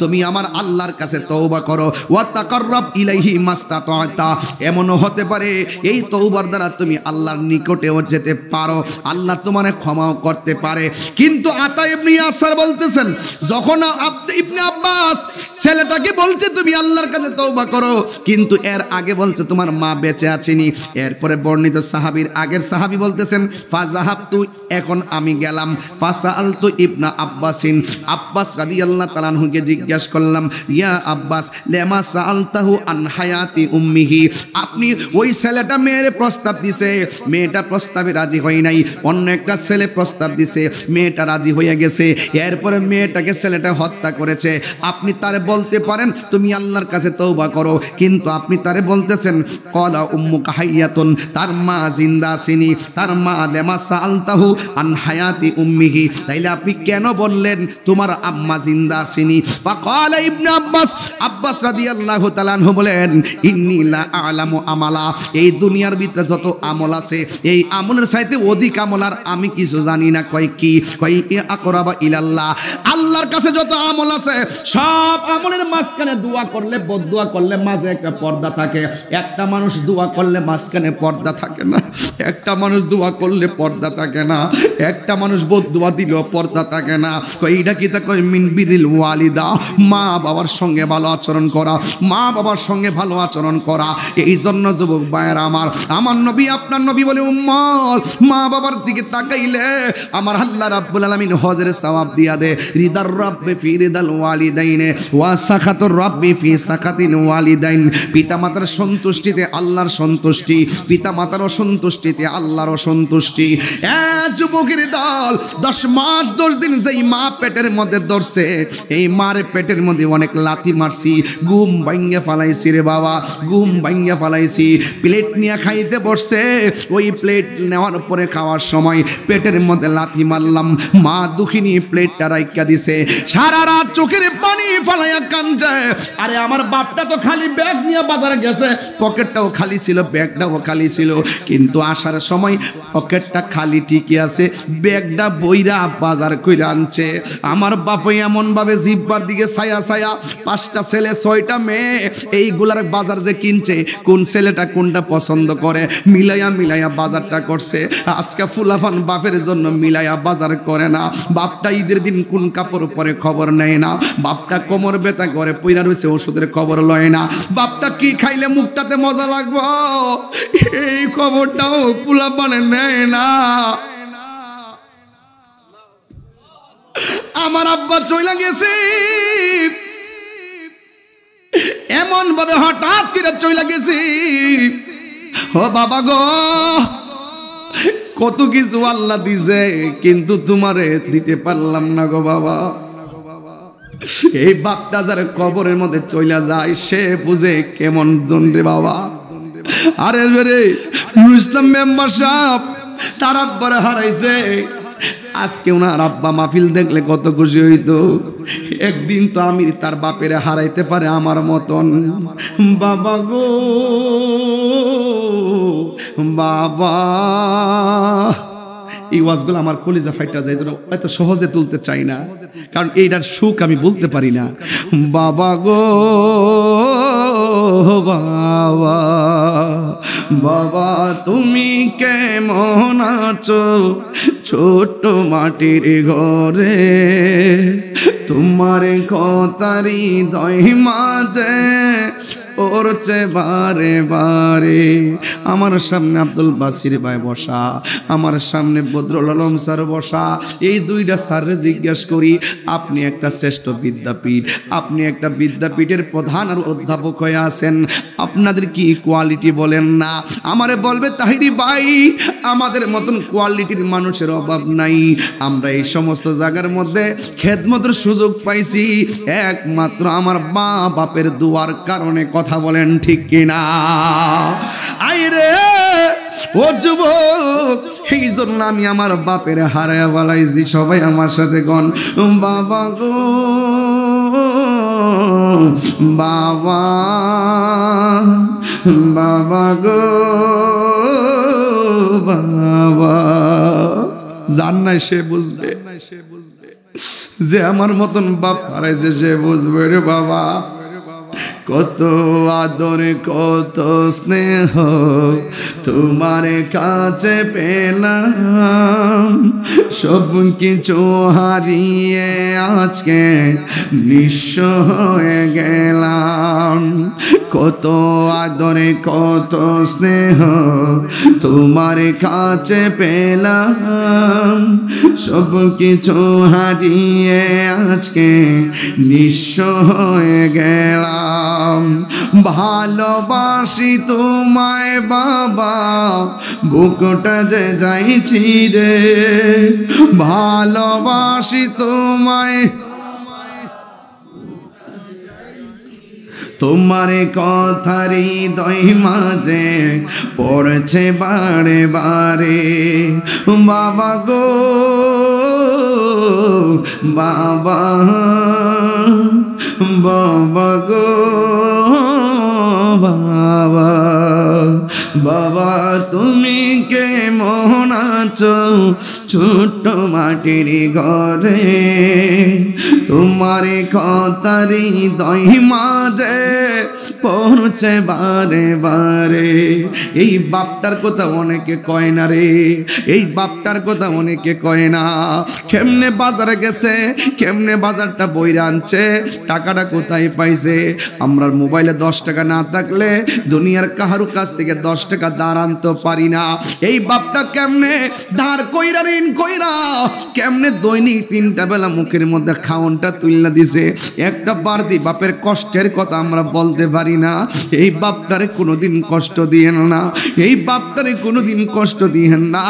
তুমি আমার আল্লাহর কাছে তওবা করো। ওয়া তাকাররাব ইলাইহি মাস্তাতা এমনও হতে পারে, এই তওবার দ্বারা তুমি আল্লাহর নিকটেও যেতে পারো। আল্লাহ তোমারে ক্ষমাও করতে পারে। কিন্তু আতা ইবনে ইয়াসার বলতেছেন, যখন ইবনে আব্বাস ছেলেটাকে বলছে, তুমি আল্লাহর কাছে তওবা করো। কিন্তু এর আগে বলছে, তোমার মা বেঁচে আছেনি। এরপরে বর্ণিত সাহাবীর আগের সাহাবী বলতেছেন, ফাজাহাবতু, এখন আমি গেলাম। ফাসালতু ইবনা আব্বাসিন, আব্বাস রাদিয়াল্লাহু তাআলা আনহুকে জিজ্ঞাসা করলাম, ইয়া আব্বাস, লেমা সালতাহু আন হায়াতি উম্মিহি? আপনি ওই ছেলেটা মেয়ের প্রস্তাব দিছে। মেয়েটা প্রস্তাবে রাজি হয় নাই। অন্য একটা ছেলে প্রস্তাব দিছে। মেয়েটা রাজি হয়ে গেছে, এরপরে মেয়েটাকে ছেলেটা হত্যা করেছে। আপনি তারে বলতে পারেন, তুমি আল্লাহর কাছে তৌবা করো। কিন্তু আপনি তারে বলতেছেন, কলা উম্মু কাহাইয়াতুন তার মা জিন্দা আসেনি, তার মা লেমা সালতাহু আন হায়াতি উম্মিহি। তাইলে আপনি কেন বললেন, তোমার আম্মা জিন্দা আসেনি? বা কলা ইবনে আব্বাস আব্বাস রাদিয়াল্লাহু তাআলা আনহু বলেন, ইন্নী লা আলামু আমালা। এই দুনিয়ার ভিতরে যত আমল আছে, এই আমলের চাইতে অধিক আমল আর আমি কিছু জানি না। কয় কি? আল্লাহর কাছে যত আমল আছে, সব আমলের মাঝখানে দোয়া করলে বদুয়া করলে মাঝে একটা পর্দা থাকে। একটা মানুষ দোয়া করলে মাঝখানে পর্দা থাকে না। একটা মানুষ দোয়া করলে পর্দা থাকে না। একটা মানুষ বদুয়া দিলেও পর্দা থাকে না। কই এটা কি তা মিন বিরিল ওয়ালিদা। মা বাবার সঙ্গে ভালো আচরণ আচরণ করা। মা বাবার সঙ্গে ভালো আচরণ করা। এই জন্য যুবক বায়ের আমার আমার নবী আপনার নবী বলে উম্মত। মা বাবার দিকে তাকাইলে আমার আল্লাহ রাব্বুল আলামিন হজের সওয়াব দিয়া দে, রিদার রাব্বি ফি রিদাল ওয়ালিদাইনে, ওয়া সাখাতুর রাব্বি ফি সাখাতিল ওয়ালিদাইন। পিতামাতার সন্তুষ্টিতে আল্লাহর সন্তুষ্টি, পিতামাতার অসন্তুষ্টিতে আল্লাহর অসন্তুষ্টি। এ যুবকের দল, দশ মাস, দশ দিন যেই মা পেটের মধ্যে ধরছে, এই মার পেটের মধ্যে অনেক লাথি মারছি গুম বাইঙ্গা ফালাইছি রে বাবা গুম বাইঙ্গা ফালাইছি। প্লেট নিয়ে খাইতে বসছে, ওই প্লেট নেওয়ার পরে খাওয়ার সময় পেটের মধ্যে লাথি মারলাম মা দুঃখিনী প্লেটটা রাইকা দিছে। সারা রাত চোখের পানি ফালাইয়া কান্দে আরে আমার বাপটা তো খালি ব্যাগ নিয়ে বাজারে গেছে। পকেটটাও খালি ছিল, ব্যাগটাও খালি ছিল। কিন্তু আসার সময় পকেটটা খালি ঠিকই আছে। ব্যাগটা বইরা বাজার কইরা আনছে। আমার বাপ এমন ভাবে জিব্বার দিকে ছায়া ছায়া, পাঁচটা ছেলে, ছয়টা মেয়ে, এইগুলার বাজার যে কিনছে, কোন ছেলেটা কোনটা পছন্দ করে, মিলাইয়া মিলাইয়া বাজারটা করছে। আজকে ফুলাফান বাপের জন্য মিলাইয়া বাজার করে না। বাপটা ঈদের দিন কোন কাপড় পরে খবর নেয় না। বাপটা কোমর ব্যথা করে পইরা রয়েছে, ওষুধের খবর লয় না। বাপটা কি খাইলে মুখটাতে মজা লাগবো? এই খবরটাও ফুলাফানে নেয় না। আমার আব্বা চইলা গেছে। এমন ভাবে হঠাৎ করে চইলা গেছি। ও বাবা গো কত কিছু আল্লাহ দিছে, কিন্তু তোমারে দিতে পারলাম না গো বাবা। এই বাপটা যার কবরের মধ্যে চইলা যায়, সে বুঝে কেমন দণ্ডে বাবা। আরে রে নুর ইসলাম মেম্বার সাহেব, তার আব্বারে হারাইছে। আজকে ওনার আব্বা মাহফিল দেখলে কত খুশি হইতো। একদিন তো আমি তার বাপের হারাইতে পারে আমার মতন। বাবা গো। বাবা। এই ওয়াজগুলো আমার কলিজা ফাইটা যায় এত সহজে তুলতে চাই না, কারণ এইটার সুখ আমি বলতে পারি না। বাবা গো, বাবা বাবা, তুমি কেমন আছো? ছোট মাটির ঘরে তোমার কথারি দই মাঝে পড়ছে বারে বারে। আমার সামনে আব্দুল বাসির ভাই বসা, আমার সামনে বদরুল আলম স্যার বসা। এই দুইটা স্যারে জিজ্ঞেস করি, আপনি একটা শ্রেষ্ঠ বিদ্যাপীঠ, আপনি একটা বিদ্যাপীঠের প্রধান আর অধ্যাপক হয়ে আছেন। আপনাদের কি কোয়ালিটি বলেন না? আমারে বলবে, তাহিরি ভাই, আমাদের মতন কোয়ালিটির মানুষের অভাব নাই। আমরা এই সমস্ত জায়গার মধ্যে খেদমতের সুযোগ পাইছি। একমাত্র আমার মা বাপের দুয়ার কারণে কথা বলেন ঠিক কিনা? আইরে ও যুবক, এই জন্য আমি আমার বাপের হারায় বলাইছি, সবাই আমার সাথে গন। বাবা গো, বাবা বাবা গো, বাবা। জান নাই সে বুঝবে সে বুঝবে। যে আমার মতন বাপ হারাইছে সে বুঝবে রে বাবা। কত আদর, কত স্নেহ তোমার কাছে পেলাম। সব কিছু হারিয়ে আজকে নিঃস্ব হয়ে গেলাম। কত আদরে, কত স্নেহ তোমার কাছে পেলাম। সব কিছু হারিয়ে আজকে নিঃস্ব হয়ে গেলাম। ভালোবাসি তোমায় বাবা, বুকটা যে যাইছি রে। ভালোবাসি তোমায়। তোমার কথারি দই মাঝে পড়ছে বারে বারে। বাবা গো, বাবা। বাবা গো বাবা। বাবা তুমি কে মন আছো? ছোট্ট মাটির ঘরে তোমার কথারি দই মাঝে পৌঁছে বারে বারে। এই বাপটার কথা অনেকে কয় না রে, এই বাপটার কথা অনেকে কয় না। কেমনে বাজারে গেছে, কেমনে বাজারটা বইরে আনছে, টাকাটা কোথায় পাইছে? আমরা মোবাইলে দশ টাকা না থাকলে দুনিয়ার কাহারু কাছ থেকে দশ টাকা দাঁড় আনতে পারি না। এই বাপটা কেমনে ধার কইরা ঋণ কইরা? কেমনে দৈনিক তিনটা বেলা মুখের মধ্যে খাওনটা তুলনা দিছে? একটা বারদি বাপের কষ্টের কথা আমরা বলতে পারি না। এই বাপটারে কোনোদিন কষ্ট দিয়েন না। এই বাপটারে কোনোদিন কষ্ট দিয়েন না।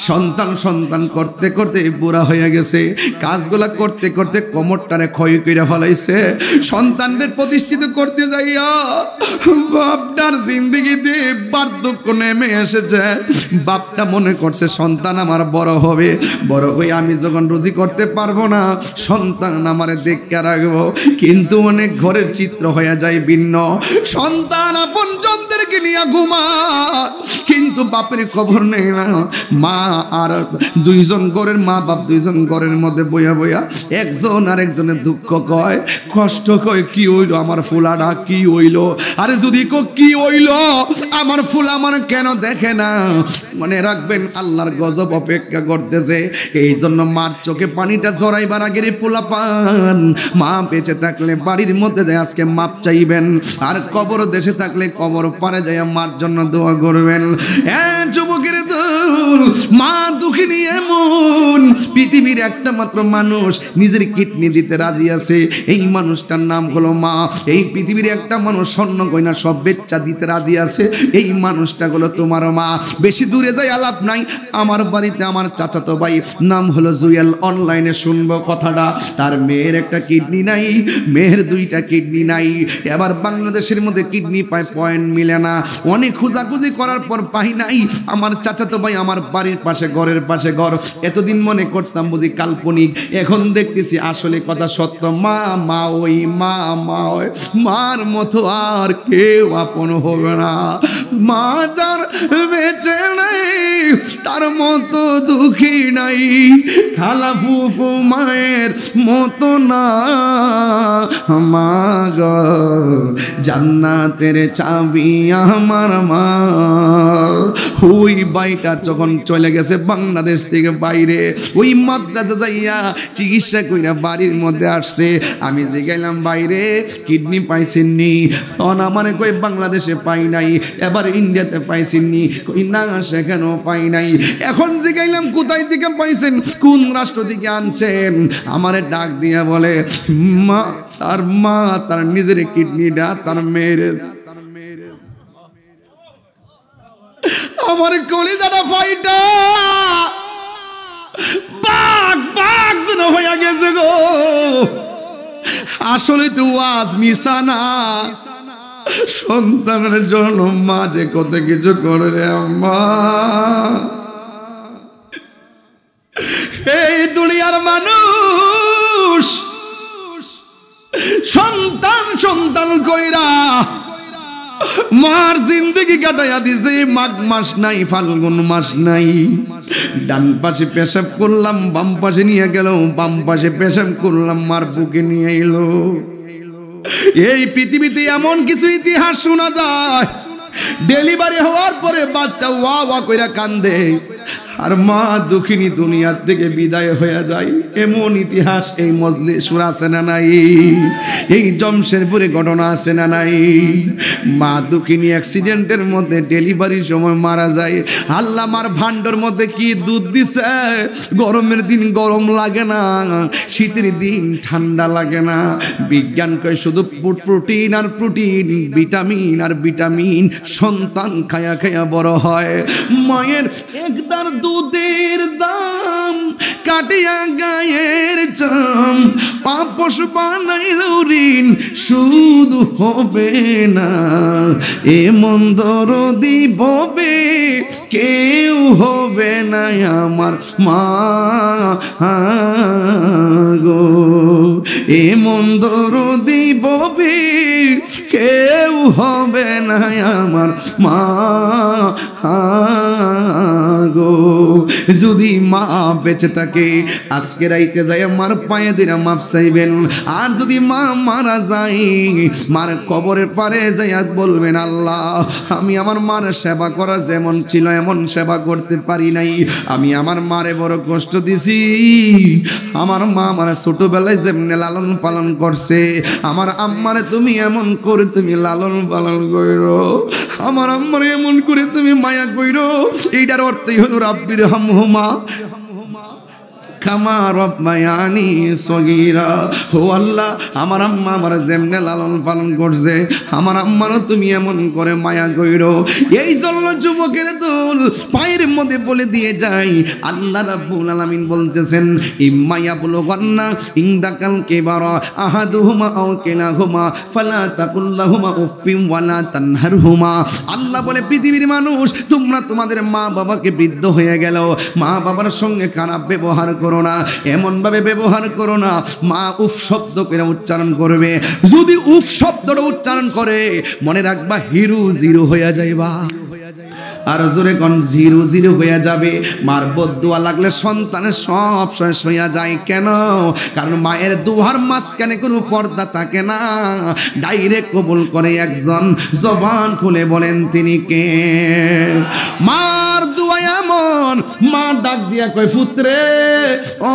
সন্তান সন্তান করতে করতে বুড়া হয়ে গেছে। কাজগুলা করতে করতে কোমরটারে ক্ষয় করে ফেলাইছে। সন্তানদের প্রতিষ্ঠিত করতে যাইয়া বাপটার জিন্দিগিতে বার্ধক্য নেমে এসেছে। বাপটা মনে করছে, সন্তান আমার বড় হবে, বড় হয়ে আমি যখন রুজি করতে পারব না, সন্তান আমারে দেখতে রাখব। কিন্তু অনেক ঘরের চিত্র হয়ে যায় ভিন্ন। সন্তান আপন জনদেরকে নিয়ে ঘুমা কিন্তু বাপের খবর নেই না। মা আর দুইজন ঘরের মা বাপ দুইজন ঘরের মধ্যে বইয়া বইয়া একজন আর একজনের দুঃখ কয়, কষ্ট কয়, কি হইল আমার ফুলাটা? কি হইল? আরে যদি কো কি হইল? আমার ফুল আমার কেন দেখে না? মনে রাখবেন, আল্লাহর গজব অপেক্ষা করতেছে। এই জন্য মার চোখে পানিটা জড়াইবার আগের পোলা পান মা বেঁচে থাকলে বাড়ির মধ্যে যায়, আজকে মাপ চাইবেন। আর কবর দেশে থাকলে কবর পারে যায়, মার জন্য দোয়া করবেন। হ্যাঁ যুবকের দল, মা দুঃখিনী এমন। পৃথিবীর একটা মাত্র মানুষ নিজের কিডনি দিতে রাজি আছে। এই মানুষটার নাম হলো মা। এই পৃথিবীর একটা মানুষ স্বর্ণ, গয়না সব বেচ্চা দিতে রাজি আছে। এই মানুষটা হলো তোমার মা। বেশি দূরে যাই আলাপ নাই। আমার বাড়িতে আমার চাচাতো ভাই নাম হলো জুয়েল অনলাইনে শুনব কথাটা। তার মেয়ের একটা কিডনি নাই, মেয়ের দুইটা কিডনি নাই। এবার বাংলাদেশের মধ্যে কিডনি পায়, পয়েন্ট মিলে না। অনেক খোঁজাখুঁজি করার পর পাই নাই। আমার চাচাতো ভাই আমার বাড়ির পাশে, ঘরের পাশে ঘর। এতদিন মনে করতাম বুঝি কাল্পনিক। এখন দেখতেছি আসলে কথা সত্য। মা মা ওই, মা মা ওই। মার মতো আর কেউ আপন হবে না। মা যার বেঁচে নেই, তার মতো দুঃখী নাই। খালা ফুফু মায়ের মতো না। মা গ জান্নাতের চাবি আমার মা। ওই বাইটা যখন চলে গেছে বাংলাদেশ থেকে বাইরে, ওই মাদ্রাসা যাইয়া চিকিৎসা কইরা বাড়ির মধ্যে আসছে। আমি যে গেলাম বাইরে, কিডনি পাইছেননি। তখন আমার কই বাংলাদেশে পাই নাই, এবার ইন্ডিয়াতে পাইছেননি। কই না, সেখানেও পাই নাই। এখন যে গেলাম কোথায় থেকে পাইছেন? কোন রাষ্ট্র থেকে আনছেন? আমারে ডাক দিয়ে বলে, মা, তার মা, তার নিজের কিডনিটা, তার মেয়ের আমার কলিজাটা ফাইটা। বাঘ বাঘ যেন হইয়া গেছে গো। আসলে তো আজ মিশা না। সন্তানের জন্য মা যে কত কিছু করে রে আম্মা। এই দুনিয়ার মানুষ, সন্তান সন্তান কইরা মার জিন্দগি কাটাইয়া দিছে, মাঘ মাস নাই, ফাল্গুন মাস নাই। ডান পাশে পেশাব করলাম, বাম পাশে নিয়ে গেল, বাম পাশে পেশাব করলাম, মার বুকে নিয়ে এলো। এই পৃথিবীতে এমন কিছু ইতিহাস শোনা যায়, ডেলিভারি হওয়ার পরে বাচ্চা ওয়া ওয়া কইরা কান্দে। আর মা দুঃখিনী দুনিয়ার থেকে বিদায় হয়ে যায়। এমন ইতিহাস এই মজলি সুর আছে না নাই? এই জমশেরপুরে ঘটনা আছে না নাই? মা দুঃখিনী অ্যাক্সিডেন্টের মধ্যে ডেলিভারির সময় মারা যায়। আল্লাহ মার ভান্ডর মধ্যে কি দুধ দিছে? গরমের দিন গরম লাগে না, শীতের দিন ঠান্ডা লাগে না। বিজ্ঞান কয় শুধু প্রোটিন আর প্রোটিন, ভিটামিন আর ভিটামিন। সন্তান খায়া খায়া বড় হয়। মায়ের একদার দুধের দাম, কাটিয়া গায়ের চাম। পাপস বানাইল ঋণ, সুদ হবে না। এ মন্দর দিববে, কেউ হবে না আমার মা গো। এ মন্দর দিববে, কেউ হবে না আমার মা গো যদি মা বেঁচে থাকে, আজকে রাইতে যায় মার পায়ে দিনা মাপ চাইবেন। আর যদি মা মারা যায়, মার কবরের পারে যাইয়া বলবেন, আল্লাহ, আমি আমার মার সেবা করা যেমন ছিল, এমন সেবা করতে পারি নাই। আমি আমার মারে বড় কষ্ট দিছি। আমার মা আমার ছোটবেলায় যেমনি লালন পালন করছে, আমার আম্মারে তুমি এমন করে তুমি লালন পালন করো। আমার আম্মারে এমন করে তুমি মায়া কইরো এইটার অর্থই হলো রাব্বির হামহুমা। খামা রব্বায়ানি সগীরা। ও আল্লাহ, আমার আম্মা আমার যেমনে লালন পালন করছে, আমার আম্মারও তুমি এমন করে মায়া কইরো। এই জন্য যুবকের দোল পায়ের মধ্যে বলে দিয়ে যাই। আল্লাহ রাব্বুল আলামিন বলতেছেন ইম্মাইয়া বলো গন্না ইংদাকাল কেবারা, আহাদুহুমা আও কিলাহুমা, ফালা তাকুল্লাহুমা উফিম ওয়ালা তানহারহুমা। আল্লাহ বলে, পৃথিবীর মানুষ, তোমরা তোমাদের মা বাবাকে বৃদ্ধ হয়ে গেল। মা বাবার সঙ্গে খারাপ ব্যবহার করো না, এমনভাবে ব্যবহার করো না। মা উফ শব্দ করে উচ্চারণ করবে। যদি উফ শব্দটা উচ্চারণ করে, মনে রাখবা হিরু জিরো হয়ে যাইবা। আর জোরে কন জিরো জিরো হয়ে যাবে। মার বদুয়া লাগলে সন্তানের সব শেষ হইয়া যায়। কেন? কারণ মায়ের দুহার মাঝখানে কোনো পর্দা থাকে না। ডাইরেক্ট কবুল করে একজন জবান খুলে বলেন, তিনি কে? মার দুয়া এমন, মা ডাক দিয়া কয় ফুত্রে ও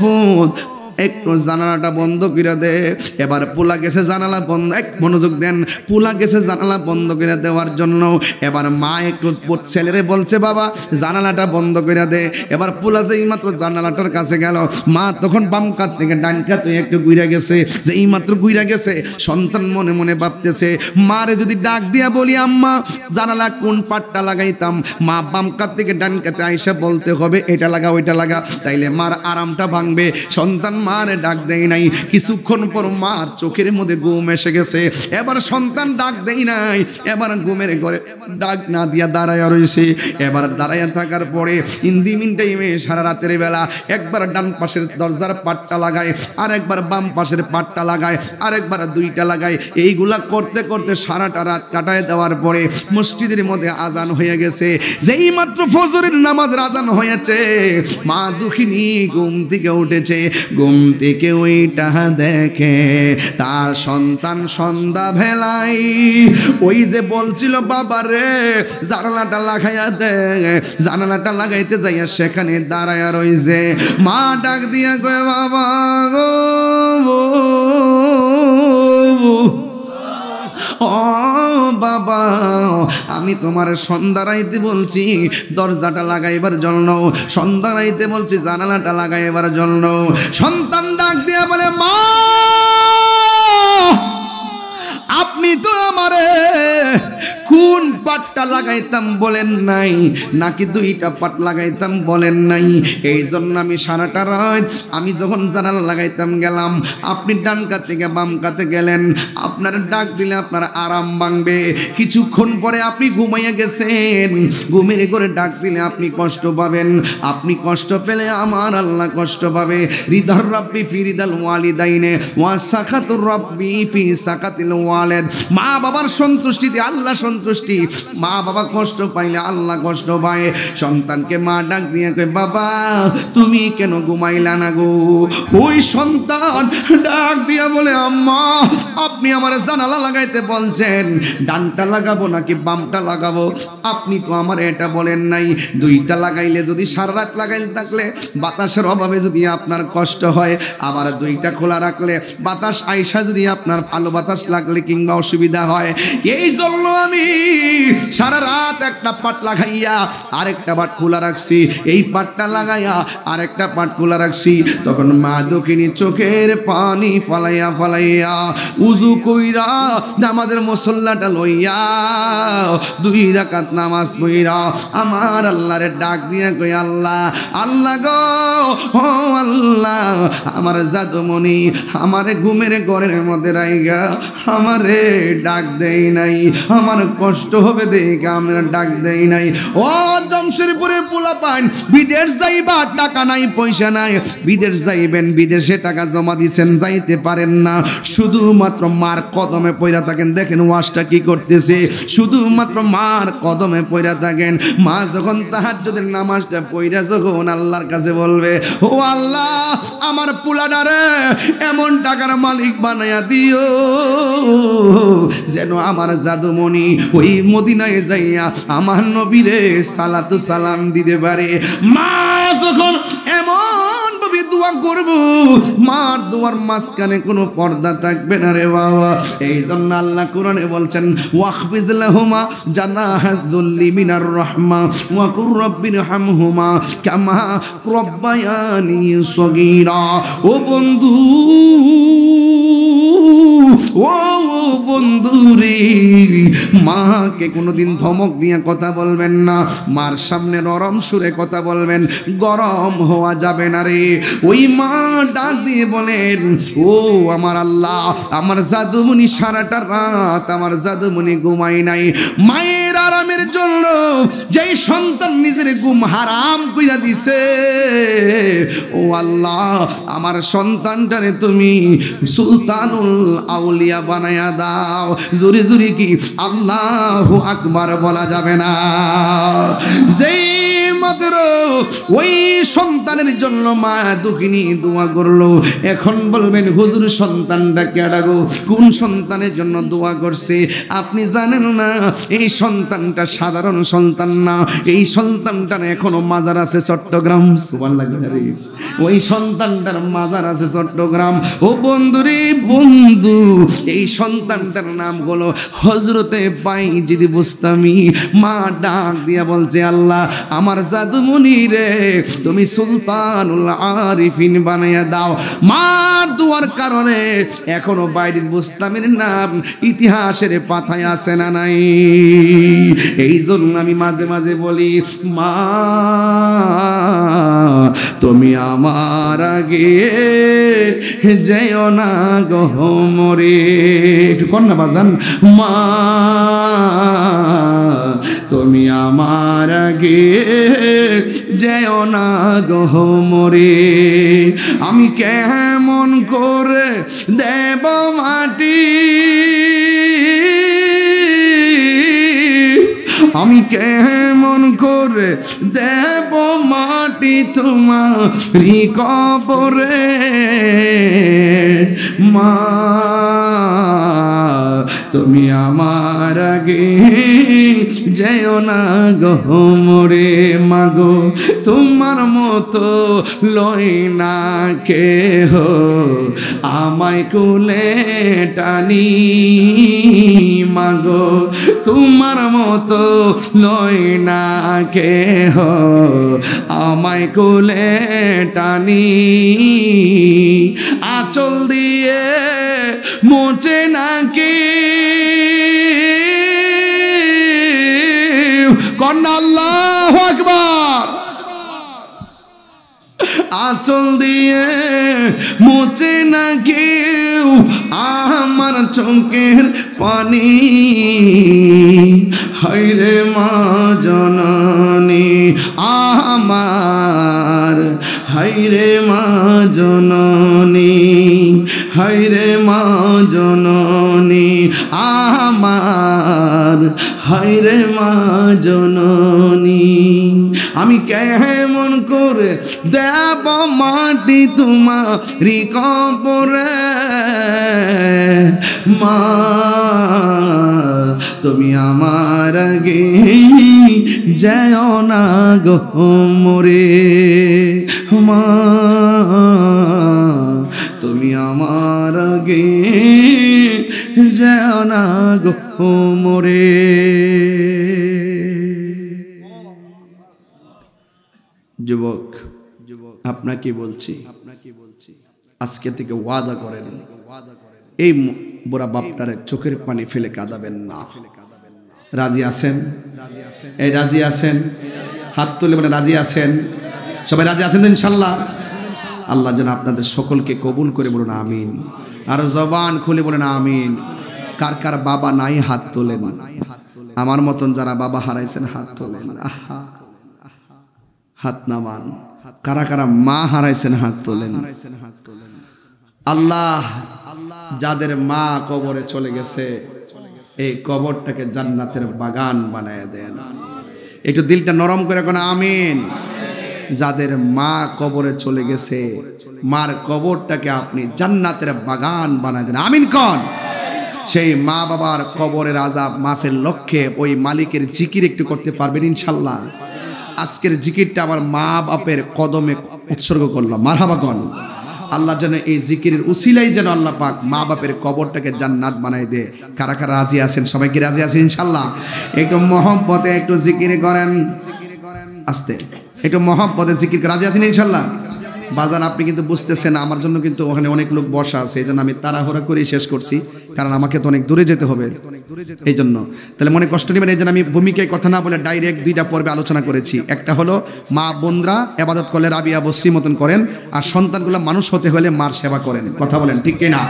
ফুত একটু জানালাটা বন্ধ করে দে। এবার পোলা গেছে জানালা বন্ধ। এক মনোযোগ দেন। পোলা গেছে জানালা বন্ধ করে দেওয়ার জন্য। এবার মা একটু ছেলেরে বলছে, বাবা, জানালাটা বন্ধ করে দে। এবার পোলা যে এইমাত্র জানালাটার কাছে গেল, মা তখন বাম কাত থেকে ডান কাত একটু গুইরা গেছে। যে এইমাত্র গুইরা গেছে, সন্তান মনে মনে ভাবতেছে, মারে যদি ডাক দিয়া বলি, আম্মা, জানালা কোন পাটটা লাগাইতাম? মা বাম কাত থেকে ডান কাতে আইসা বলতে হবে, এটা লাগা, ওইটা লাগা। তাইলে মার আরামটা ভাঙবে। সন্তান মারে ডাক দেয় নাই। কিছুক্ষণ পর মার চোখের মধ্যে ঘুম এসে গেছে। এবার সন্তান ডাক দেয় নাই। এবার ঘুমের ঘরে ডাক না দিয়া দাঁড়াইয়া রয়েছে এবার দাঁড়াইয়া থাকার পরে ইন্দি মিন টাইমে সারা রাতের বেলা একবার ডান পাশের দরজার পাটটা লাগায় আর একবার বাম পাশের পাটটা লাগায় আর একবার দুইটা লাগায়। এইগুলা করতে করতে সারাটা রাত কাটায় দেওয়ার পরে মসজিদের মধ্যে আজান হয়ে গেছে। যেই মাত্র ফজরের নামাজ আজান হয়েছে, মা দুঃখিনী ঘুম থেকে উঠেছে। ঘুম থেকে ওইটা দেখে, তার সন্তান সন্ধ্যা ভেলাই। ওই যে বলছিল, বাবা রে, জানালাটা লাগাইয়া দে, জানালাটা লাগাইতে যাইয়া সেখানে দাঁড়াইয়া রইছে। মা ডাক দিয়া কয়ে, বাবা গো ও বাবা, আমি তোমার সন্ধ্যা রাইতে বলছি, দরজাটা লাগাইবার জন্য। সন্ধ্যা রাইতে বলছি, জানালাটা লাগাইবার জন্য। সন্তান ডাক দিয়া বলে, মা, আপনি তো আমারে কোন পাটটা লাগাইতাম বলেন নাই, নাকি দুইটা পাট লাগাইতাম বলেন নাই। এই জন্য আমি সারাটা রাত আমি যখন জানালা লাগাইতাম গেলাম, আপনি ডান কাত থেকে বাম কাতে গেলেন। আপনার ডাক দিলে আপনার আরাম ভাঙবে। কিছুক্ষণ পরে আপনি ঘুমাইয়া গেছেন। ঘুমের করে ডাক দিলে আপনি কষ্ট পাবেন। আপনি কষ্ট পেলে আমার আল্লাহ কষ্ট পাবে। হৃদর রাব্বি ফি হৃদাল ওয়ালিদাইনে, ওয়া সাকাতুর রাব্বি ফি সাকাতিল ওয়ালিদ। মা বাবার সন্তুষ্টিতে আল্লাহ সন্তুষ্টি মা বাবা কষ্ট পাইলে আল্লাহ কষ্ট পায়। সন্তানকে মা ডাক দিয়ে কয়, বাবা, তুমি কেন ঘুমাইলা না গো? ওই সন্তান ডাক দিয়া বলে, আম্মা, আপনি আমার জানালা লাগাইতে বলছেন। ডানটা লাগাবো নাকি বামটা লাগাবো? আপনি তো আমার এটা বলেন নাই। দুইটা লাগাইলে যদি সারা রাত লাগাইলে থাকলে, বাতাসের অভাবে যদি আপনার কষ্ট হয়। আবার দুইটা খোলা রাখলে, বাতাস আইসা যদি আপনার ভালো বাতাস লাগলে কিংবা অসুবিধা হয়। এই জন্য আমি সারা রাত একটা পাট লাগাইয়া আরেকটা পাট খোলা রাখছি। এই পাটটা লাগাইয়া আরেকটা পাট খোলা রাখছি। তখন মা দক্ষিণী চোখের পানি ফালাইয়া ফালাইয়া উজু কইরা নামাজের মসল্লাটা লইয়া দুই রাকাত নামাজ পইরা আমার আল্লাহরে ডাক দিয়া কই আল্লাহ আল্লাহ গো, ও আল্লাহ, আমার জাদুমণি আমারে ঘুমের ঘরের মধ্যে রাইগা, আমারে ডাক দেই নাই, আমার কষ্ট হবে দেখে আমরা ডাক দেই নাই। ও জমশেরপুরের পোলা পান বিদেশ যাইবা, টাকা নাই, পয়সা নাই। বিদেশ যাইবেন, বিদেশে টাকা জমা দিছেন, যাইতে পারেন না। শুধুমাত্র মার কদমে পয়রা থাকেন। দেখেন ওয়াশটা কি করতেছে। শুধুমাত্র মার কদমে পয়রা থাকেন। মা যখন তাহার যদি নামাজটা পয়রা যখন আল্লাহর কাছে বলবে, ও আল্লাহ, আমার পুলাডারে এমন টাকার মালিক বানাইয়া দিও, যেন আমার জাদুমণি ওই মদিনায় যাইয়া আমার নবীরে সালাতু সালাম দিতে পারে। মা, যখন এমন ভাবে দোয়া করব, মার দোয়ার মাঝখানে কোনো পর্দা থাকবে না রে বাবা। এই জন্য আল্লাহ কোরআনে বলছেন ওয়াকফিজ লাহুমা জানাহাযুল্লি মিনার রাহমা ওয়া কুর রাব্বির হামহুমা কামা রব্বায়ানি সগীরা। ও বন্ধু ও বন্ধু রে মাকে কোনোদিন ধমক দিয়ে কথা বলবেন না। মার সামনে নরম সুরে কথা বলবেন, গরম হওয়া যাবে না রে। ওই মা ডাক দিয়ে বলেন, ও আমার আল্লাহ, আমার জাদুমণি সারাটা রাত আমার জাদুমণি ঘুমাই নাই। মায়ের আরামের জন্য যেই সন্তান নিজের ঘুম হারাম কইরা দিছে, ও আল্লাহ, আমার সন্তানটারে তুমি সুলতানুল আউলিয়া বানায়া দাও। জুরি জুরি কি? আল্লাহ আকবার বলা যাবে না। যেই মাত্র ওই সন্তানের জন্য মা দুঃখিনী দোয়া করল। এখন বলবেন, হুজুর, সন্তানটা কেডা গো? কোন সন্তানের জন্য দোয়া করছে? আপনি জানেন না, এই সন্তানটা সাধারণ সন্তান না। এই সন্তানটার এখনও মাজার আছে চট্টগ্রাম। ওই সন্তানটার মাজার আছে চট্টগ্রাম। ও বন্ধুরে বন্ধু, এই সন্তানটার নাম হলো হজরতে পাই যদি বুঝতামি মা ডাক দিয়া বলছে, আল্লাহ, আমার জাদুমণি রে তুমি সুলতানুল আরিফিন বানাইয়া দাও। মার দুয়ার কারণে এখনও বাইরে বুঝতামের নাম ইতিহাসের পাতায় আছে না নাই। এই জন্য আমি মাঝে মাঝে বলি, মা, তুমি আমার আগে যেও না গহমরে একটু কন্যা বাজান, মা তুমি আমার আগে যেও না গহমরে আমি কেমন করে দেব মাটি? আমি কেমন করে দেব মাটি তোমারি কবরে? মা তুমি আমার আগে যেও না গহমরে মাগো, তোমার মতো লই না কেহ। আমায় কুলে টানি মাগো, তোমার মতো লই না কেহ। আমায় কুলে টানি, আচল দিয়ে মোচে নাকি? কন্যা আল্লাহ আকবার আচল দিয়ে মুছে না কেউ আমার চোখের পানি। হাইরে মা জননী আমার হাইরে মা জননী হাইরে মা জননী আমার হাইরে মা জননী। আমি কেমন করে দেব মাটি তোমারি কবরে। মা, তুমি আমার আগে যেও না গো মরে। মা, তুমি আমার আগে যেও না গো মরে। যুবক আপনাকে বলছি আজকে থেকে ওয়াদা করেন। এই বুড়া বাপটারে চোখের পানি ফেলে কাঁদাবেন না। রাজি আছেন? এই রাজি আছেন? হাত তুলে বলে রাজি আছেন? সবাই রাজি আছেন ইনশাল্লাহ? আল্লাহ যেন আপনাদের সকলকে কবুল করে বলুন আমিন। আর জবান খুলে বলেন আমিন। কার কার বাবা নাই হাত তোলেন। আমার মতন যারা বাবা হারাইছেন হাত তোলেন। আহা। হাত নামান। কারা কারা মা হারাইছেন, হাত তোলেন। আল্লাহ যাদের মা কবরে চলে গেছে, এই কবরটাকে জান্নাতের বাগান বানায় দেন। একটু দিলটা নরম করে কোন আমিন। যাদের মা কবরে চলে গেছে, মার কবরটাকে আপনি জান্নাতের বাগান বানায় দেন। আমিন কন। সেই মা বাবার কবরের আজাব মাফের লক্ষ্যে ওই মালিকের জিকির একটু করতে পারবেন ইনশাল্লাহ। আজকের জিকিরটা আমার মা বাপের কদমে উৎসর্গ করলাম মারহাবা কন। আল্লাহ যেন এই জিকিরের উসিলাই যেন আল্লাহ পাক মা বাপের কবরটাকে জান্নাত বানাই দে। কারা কারা রাজি আছেন? সবাইকে রাজি আছেন ইনশাল্লাহ একটু মহব্বতে একটু জিকির করেন। আস্তে। একটু মহব্বতে জিকির করে রাজি আছেন ইনশাল্লাহ বাজার আপনি কিন্তু বুঝতেছেন, আমার জন্য কিন্তু ওখানে অনেক লোক বসা আছে এই জন্য আমি তাড়াহুড়া করে শেষ করছি, কারণ আমাকে তো অনেক দূরে যেতে হবে এই জন্য তাহলে মনে কষ্ট নেবেন এই জন্য আমি ভূমিকায় কথা না বলে ডাইরেক্ট দুইটা পর্বে আলোচনা করেছি। একটা হলো মা বোনরা এবাদত করলে রাবিয়া বশ্রী মতন করেন, আর সন্তানগুলো মানুষ হতে হলে মার সেবা করেন, কথা বলেন, ঠিক কিনা?